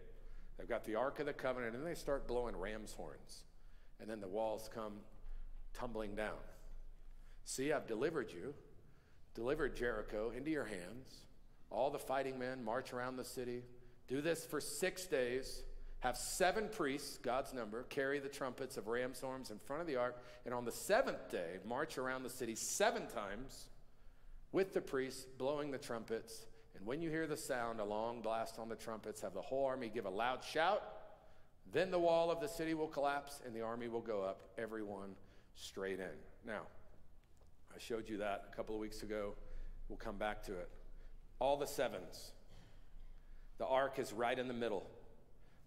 They've got the Ark of the Covenant, and they start blowing ram's horns. And then the walls come tumbling down. See, I've delivered you, delivered Jericho into your hands. All the fighting men march around the city. Do this for six days. Have seven priests, God's number, carry the trumpets of ram's horns in front of the ark. And on the seventh day, march around the city seven times with the priests blowing the trumpets. And when you hear the sound, a long blast on the trumpets, have the whole army give a loud shout. Then the wall of the city will collapse and the army will go up, everyone straight in. Now, I showed you that a couple of weeks ago. We'll come back to it. All the sevens. The ark is right in the middle.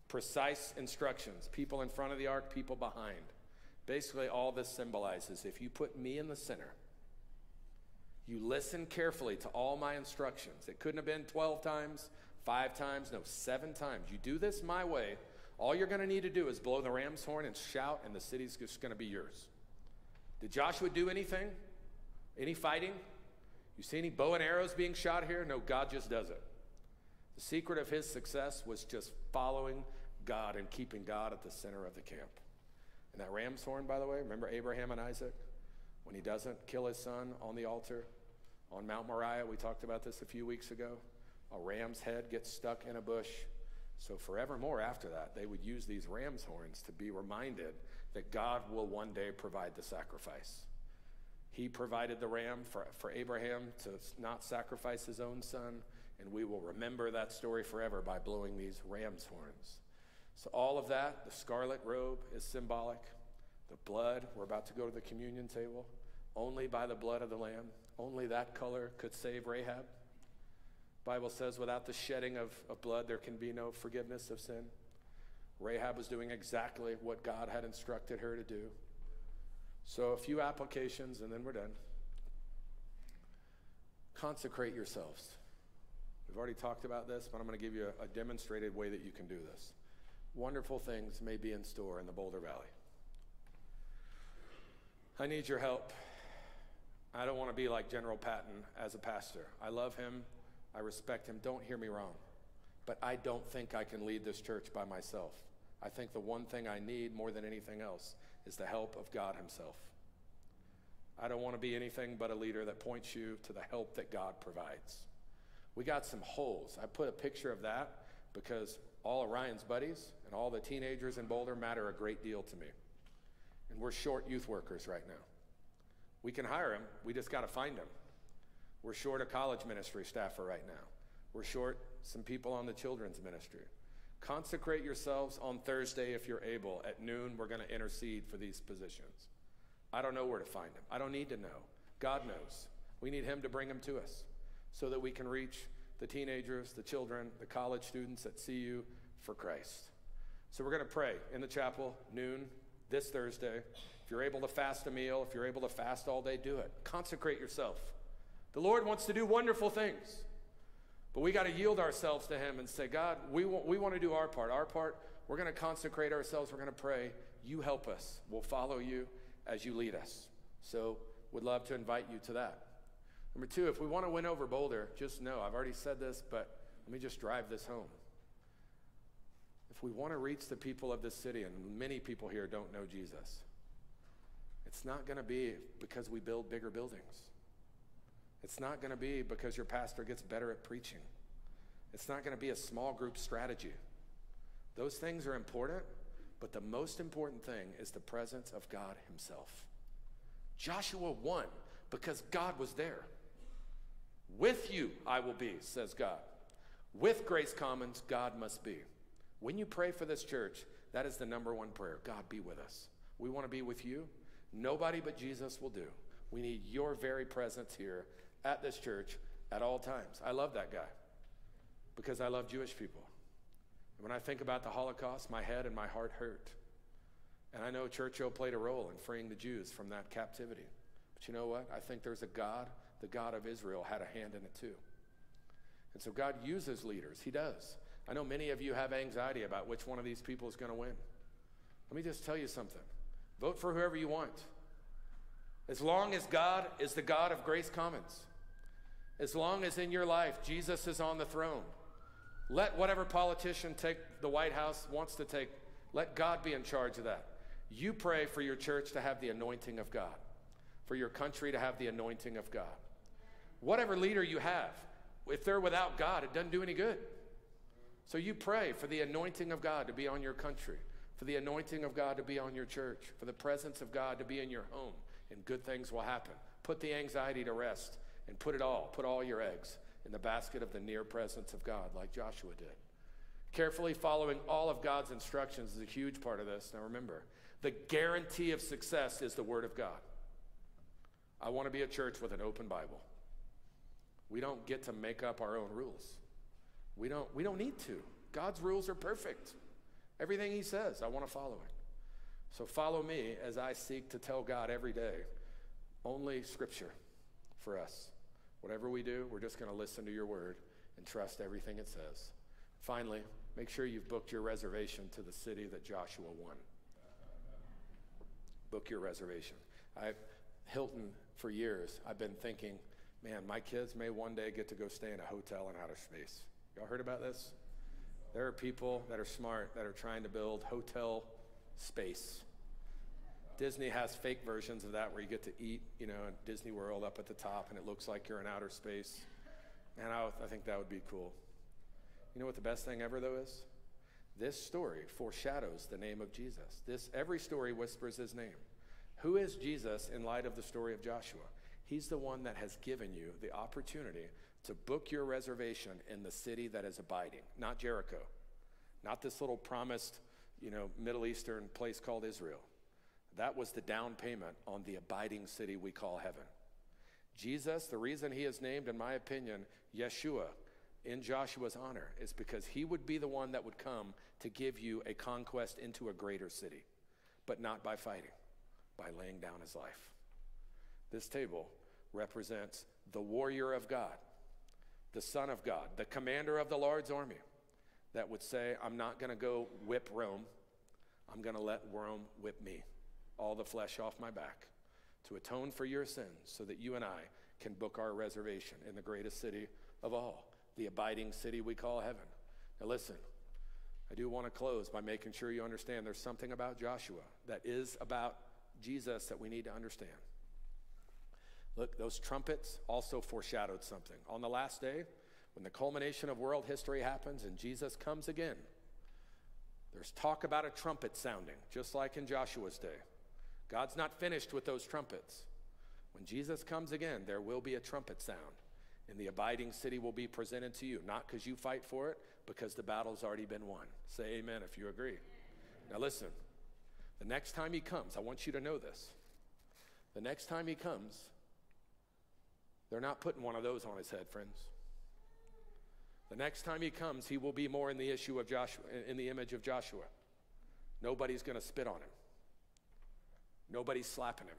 Precise instructions. People in front of the ark, people behind. Basically, all this symbolizes if you put me in the center, you listen carefully to all my instructions. It couldn't have been 12 times, five times, no, seven times. You do this my way, all you're going to need to do is blow the ram's horn and shout, and the city's just going to be yours. Did Joshua do anything? Any fighting? You see any bow and arrows being shot here? No, God just does it. The secret of his success was just following God and keeping God at the center of the camp. And that ram's horn, by the way, remember Abraham and Isaac? When he doesn't kill his son on the altar on Mount Moriah, we talked about this a few weeks ago. A ram's head gets stuck in a bush. So, forevermore after that, they would use these ram's horns to be reminded that God will one day provide the sacrifice. He provided the ram for, for Abraham to not sacrifice his own son, and we will remember that story forever by blowing these ram's horns. So, all of that, the scarlet robe is symbolic. The blood, we're about to go to the communion table. Only by the blood of the Lamb, only that color could save Rahab. Bible says without the shedding of, of blood, there can be no forgiveness of sin. Rahab was doing exactly what God had instructed her to do. So, a few applications and then we're done. Consecrate yourselves. We've already talked about this, but I'm going to give you a, a demonstrated way that you can do this. Wonderful things may be in store in the Boulder Valley. I need your help. I don't want to be like General Patton as a pastor. I love him, I respect him. Don't hear me wrong. But I don't think I can lead this church by myself. I think the one thing I need more than anything else is the help of God Himself. I don't want to be anything but a leader that points you to the help that God provides. We got some holes. I put a picture of that because all of Ryan's buddies and all the teenagers in Boulder matter a great deal to me. And we're short youth workers right now. We can hire them, we just got to find them. We're short a college ministry staffer right now. We're short some people on the children's ministry. Consecrate yourselves on Thursday if you're able. At noon, we're going to intercede for these positions. I don't know where to find them. I don't need to know. God knows. We need Him to bring them to us so that we can reach the teenagers, the children, the college students at CU for Christ. So we're going to pray in the chapel, noon, this Thursday. If you're able to fast a meal, if you're able to fast all day, do it. Consecrate yourself. The Lord wants to do wonderful things. But we got to yield ourselves to Him and say, God, we want, we want to do our part. Our part, we're going to consecrate ourselves. We're going to pray. You help us. We'll follow you as you lead us. So, would love to invite you to that. Number two, if we want to win over Boulder, just know I've already said this, but let me just drive this home. If we want to reach the people of this city, and many people here don't know Jesus, it's not going to be because we build bigger buildings. It's not going to be because your pastor gets better at preaching. It's not going to be a small group strategy. Those things are important, but the most important thing is the presence of God Himself. Joshua won because God was there. With you I will be, says God. With Grace Commons, God must be. When you pray for this church, that is the number one prayer God be with us. We want to be with you. Nobody but Jesus will do. We need your very presence here at this church at all times. I love that guy because I love Jewish people. And when I think about the Holocaust, my head and my heart hurt. And I know Churchill played a role in freeing the Jews from that captivity. But you know what? I think there's a God, the God of Israel, had a hand in it too. And so God uses leaders. He does. I know many of you have anxiety about which one of these people is going to win. Let me just tell you something vote for whoever you want. As long as God is the God of Grace Commons, as long as in your life Jesus is on the throne, let whatever politician take the White House wants to take, let God be in charge of that. You pray for your church to have the anointing of God, for your country to have the anointing of God. Whatever leader you have, if they're without God, it doesn't do any good. So you pray for the anointing of God to be on your country, for the anointing of God to be on your church, for the presence of God to be in your home, and good things will happen. Put the anxiety to rest and put it all, put all your eggs in the basket of the near presence of God, like Joshua did. Carefully following all of God's instructions is a huge part of this. Now remember, the guarantee of success is the Word of God. I want to be a church with an open Bible. We don't get to make up our own rules. We don't, we don't need to. God's rules are perfect. Everything He says, I want to follow it. So follow me as I seek to tell God every day only Scripture for us. Whatever we do, we're just going to listen to your word and trust everything it says. Finally, make sure you've booked your reservation to the city that Joshua won. Book your reservation. I Hilton for years. I've been thinking, man, my kids may one day get to go stay in a hotel in outer space. Y'all heard about this? There are people that are smart that are trying to build hotel space. Disney has fake versions of that where you get to eat, you know, Disney World up at the top and it looks like you're in outer space. And I, I think that would be cool. You know what the best thing ever, though, is? This story foreshadows the name of Jesus. This every story whispers his name. Who is Jesus in light of the story of Joshua? He's the one that has given you the opportunity to book your reservation in the city that is abiding, not Jericho, not this little promised, you know, Middle Eastern place called Israel. That was the down payment on the abiding city we call heaven. Jesus, the reason he is named, in my opinion, Yeshua, in Joshua's honor, is because he would be the one that would come to give you a conquest into a greater city, but not by fighting, by laying down his life. This table represents the warrior of God, the Son of God, the commander of the Lord's army, that would say, I'm not going to go whip Rome, I'm going to let Rome whip me all the flesh off my back. to atone for your sins so that you and I can book our reservation in the greatest city of all, the abiding city we call heaven. Now, listen, I do want to close by making sure you understand there's something about Joshua that is about Jesus that we need to understand. Look, those trumpets also foreshadowed something. On the last day, when the culmination of world history happens and Jesus comes again, there's talk about a trumpet sounding, just like in Joshua's day. God's not finished with those trumpets. When Jesus comes again, there will be a trumpet sound, and the abiding city will be presented to you, not because you fight for it, because the battle's already been won. Say amen if you agree. Now, listen, the next time he comes, I want you to know this. The next time he comes, they're not putting one of those on his head, friends. The next time he comes, he will be more in the issue of Joshua, in the image of Joshua. Nobody's going to spit on him. Nobody's slapping him.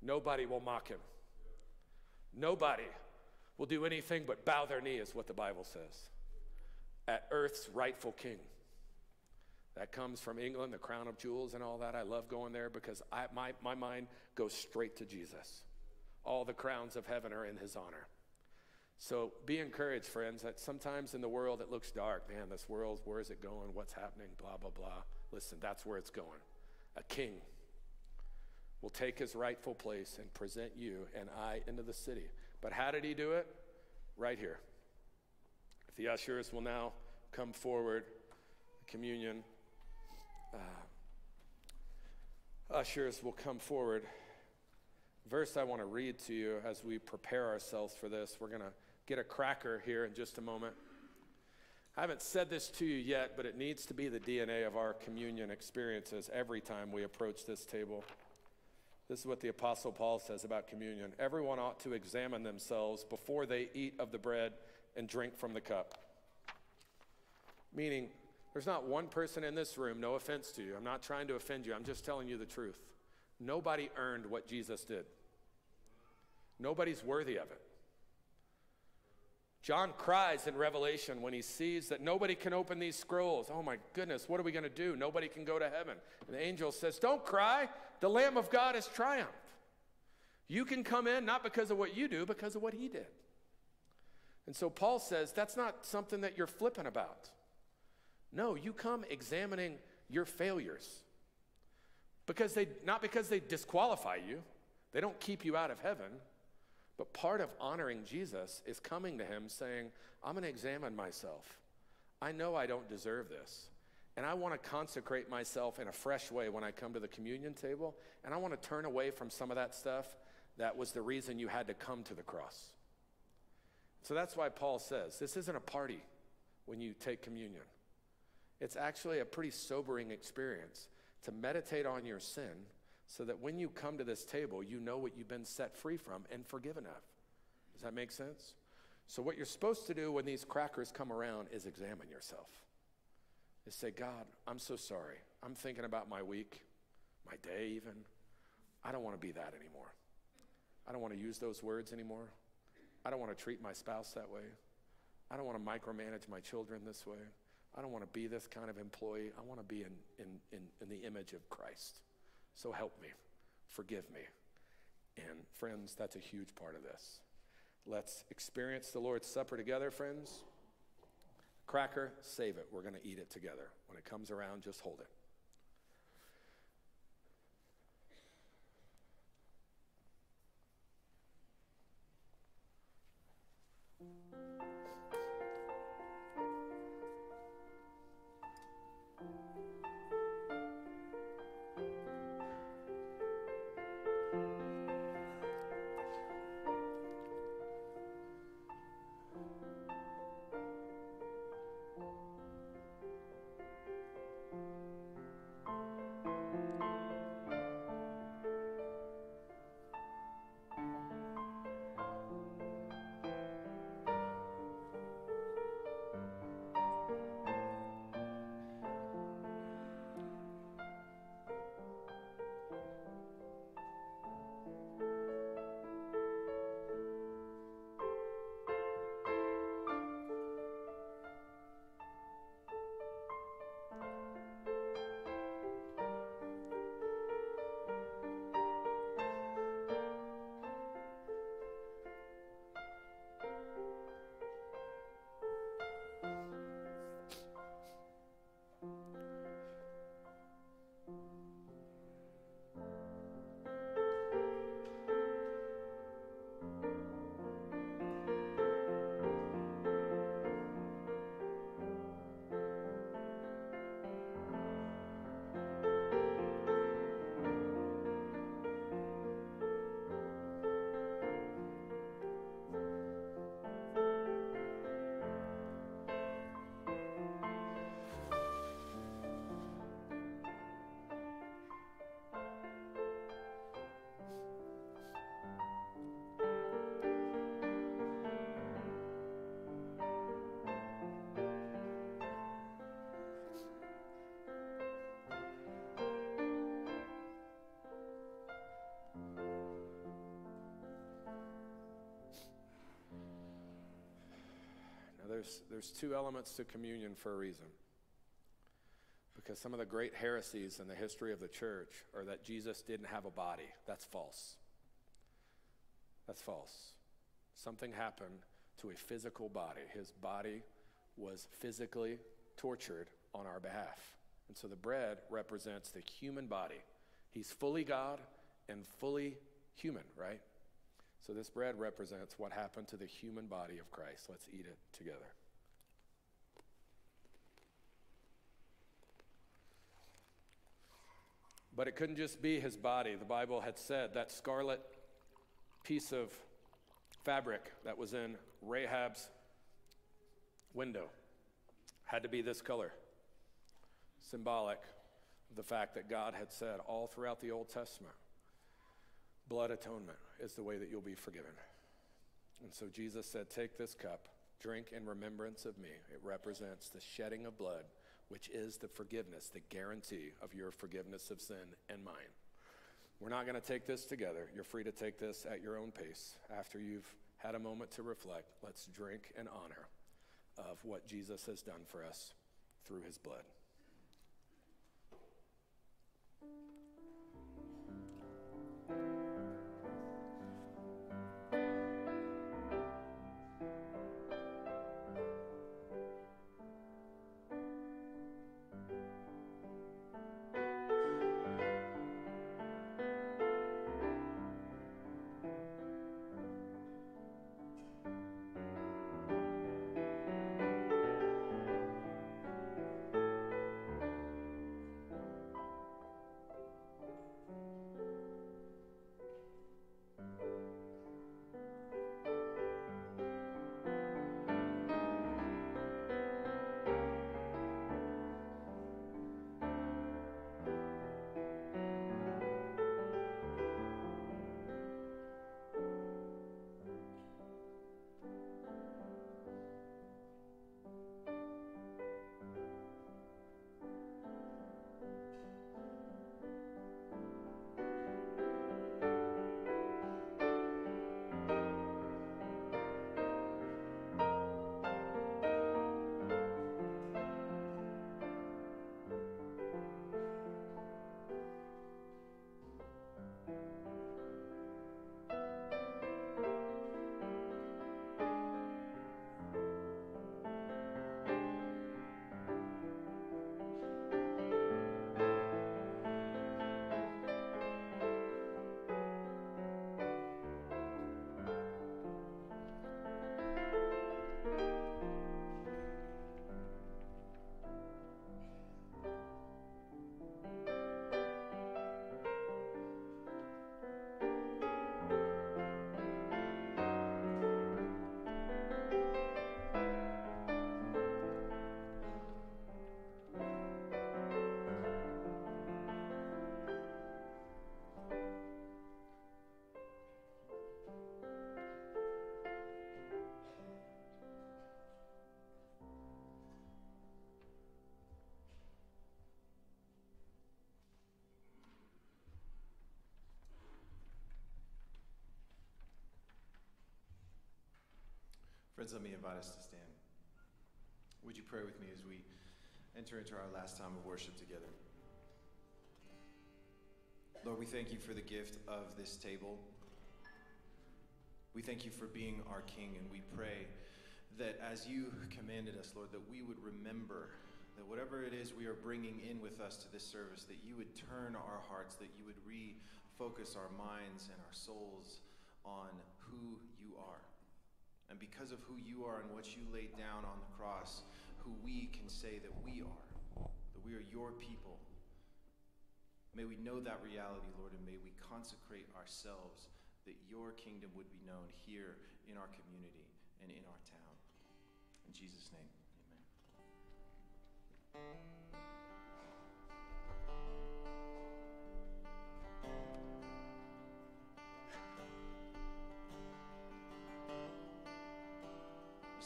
Nobody will mock him. Nobody will do anything but bow their knee, is what the Bible says, at earth's rightful king. That comes from England, the crown of jewels and all that. I love going there because I, my, my mind goes straight to Jesus. All the crowns of heaven are in his honor. So be encouraged, friends, that sometimes in the world it looks dark. Man, this world, where is it going? What's happening? Blah, blah, blah. Listen, that's where it's going. A king will take his rightful place and present you and I into the city. But how did he do it? Right here. If the ushers will now come forward, communion. Uh, ushers will come forward. Verse I want to read to you as we prepare ourselves for this. We're going to get a cracker here in just a moment. I haven't said this to you yet, but it needs to be the DNA of our communion experiences every time we approach this table. This is what the Apostle Paul says about communion. Everyone ought to examine themselves before they eat of the bread and drink from the cup. Meaning, there's not one person in this room, no offense to you. I'm not trying to offend you, I'm just telling you the truth. Nobody earned what Jesus did, nobody's worthy of it. John cries in Revelation when he sees that nobody can open these scrolls. Oh my goodness, what are we going to do? Nobody can go to heaven. And the angel says, Don't cry. The Lamb of God has triumphed. You can come in not because of what you do, because of what he did. And so Paul says that's not something that you're flippant about. No, you come examining your failures. Because they not because they disqualify you. They don't keep you out of heaven. But part of honoring Jesus is coming to him saying, I'm going to examine myself. I know I don't deserve this. And I want to consecrate myself in a fresh way when I come to the communion table. And I want to turn away from some of that stuff that was the reason you had to come to the cross. So that's why Paul says this isn't a party when you take communion. It's actually a pretty sobering experience to meditate on your sin so that when you come to this table, you know what you've been set free from and forgiven of. Does that make sense? So, what you're supposed to do when these crackers come around is examine yourself. Is say, God, I'm so sorry. I'm thinking about my week, my day, even. I don't want to be that anymore. I don't want to use those words anymore. I don't want to treat my spouse that way. I don't want to micromanage my children this way. I don't want to be this kind of employee. I want to be in, in, in, in the image of Christ. So help me, forgive me. And friends, that's a huge part of this. Let's experience the Lord's Supper together, friends. Cracker, save it. We're going to eat it together. When it comes around, just hold it. There's, there's two elements to communion for a reason. Because some of the great heresies in the history of the church are that Jesus didn't have a body. That's false. That's false. Something happened to a physical body. His body was physically tortured on our behalf. And so the bread represents the human body. He's fully God and fully human, right? So this bread represents what happened to the human body of Christ. Let's eat it together. But it couldn't just be his body. The Bible had said that scarlet piece of fabric that was in Rahab's window had to be this color, symbolic of the fact that God had said all throughout the Old Testament blood atonement is the way that you'll be forgiven. And so Jesus said, Take this cup, drink in remembrance of me. It represents the shedding of blood, which is the forgiveness, the guarantee of your forgiveness of sin and mine. We're not going to take this together. You're free to take this at your own pace. After you've had a moment to reflect, let's drink in honor of what Jesus has done for us through his blood. Friends, let me invite us to stand. Would you pray with me as we enter into our last time of worship together? Lord, we thank you for the gift of this table. We thank you for being our King, and we pray that as you commanded us, Lord, that we would remember that whatever it is we are bringing in with us to this service, that you would turn our hearts, that you would refocus our minds and our souls on who you are. And because of who you are and what you laid down on the cross, who we can say that we are, that we are your people. May we know that reality, Lord, and may we consecrate ourselves that your kingdom would be known here in our community and in our town. In Jesus' name, amen.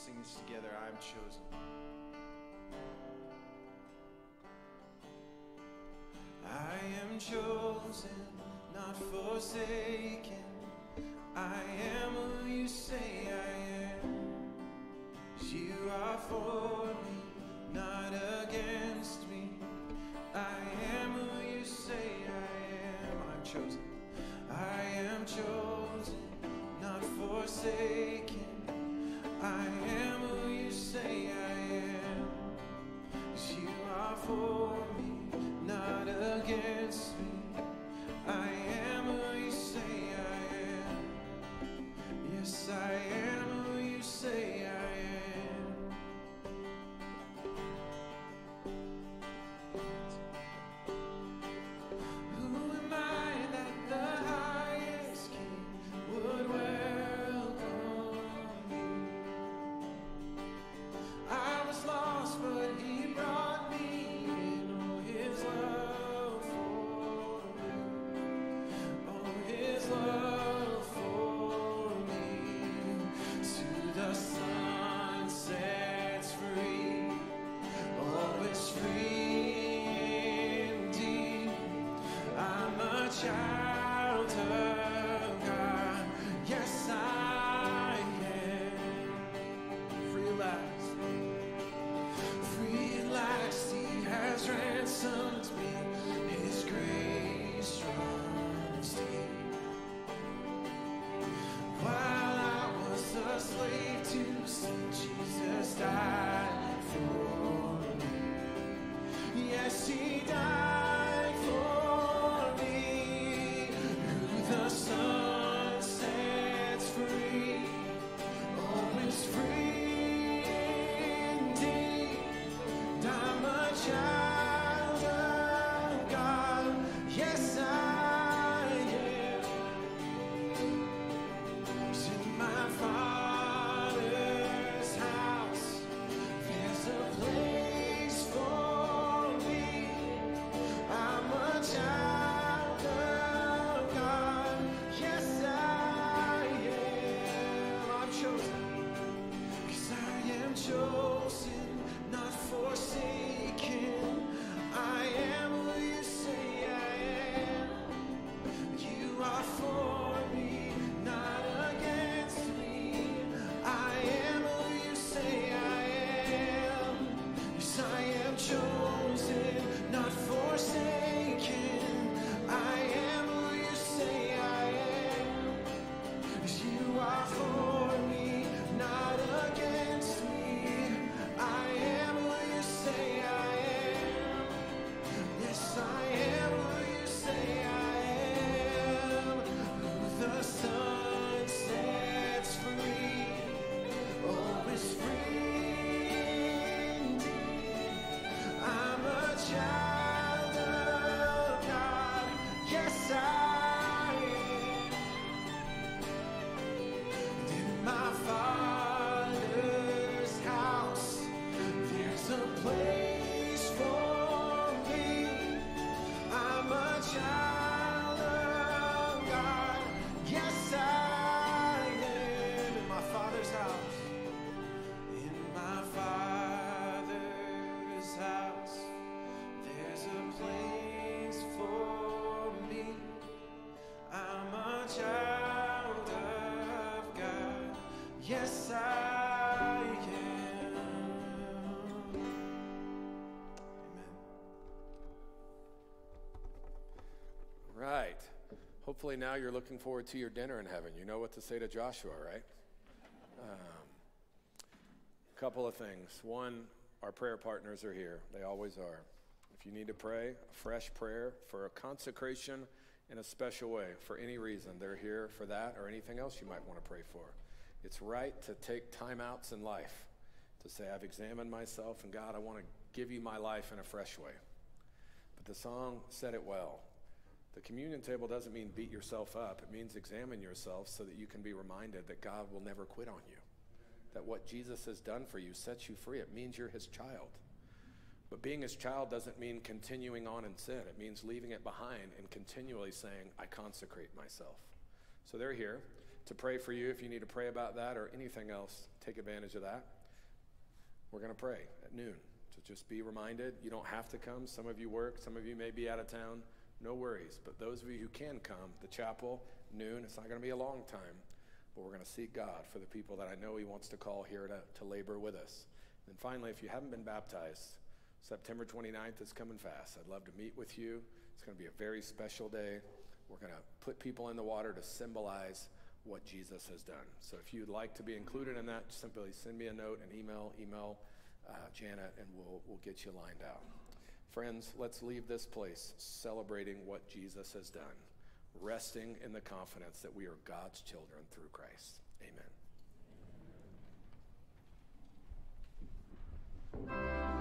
Sing this together. I am chosen. I am chosen, not forsaken. I am who you say I am. You are. are for me, not against me. I am who you say I am. I'm chosen. I am chosen, not forsaken. I am Hopefully now you're looking forward to your dinner in heaven. You know what to say to Joshua, right? Um, couple of things. One, our prayer partners are here. They always are. If you need to pray, a fresh prayer for a consecration in a special way, for any reason, they're here for that or anything else you might want to pray for. It's right to take timeouts in life to say, I've examined myself, and God, I want to give you my life in a fresh way. But the song said it well. The communion table doesn't mean beat yourself up. It means examine yourself so that you can be reminded that God will never quit on you. That what Jesus has done for you sets you free. It means you're his child. But being his child doesn't mean continuing on in sin. It means leaving it behind and continually saying, I consecrate myself. So they're here to pray for you if you need to pray about that or anything else. Take advantage of that. We're going to pray at noon. So just be reminded you don't have to come. Some of you work, some of you may be out of town. No worries. But those of you who can come, the chapel, noon, it's not going to be a long time, but we're going to seek God for the people that I know He wants to call here to, to labor with us. And finally, if you haven't been baptized, September 29th is coming fast. I'd love to meet with you. It's going to be a very special day. We're going to put people in the water to symbolize what Jesus has done. So if you'd like to be included in that, simply send me a note, an email, email uh, Janet, and we'll, we'll get you lined out. Friends, let's leave this place celebrating what Jesus has done, resting in the confidence that we are God's children through Christ. Amen.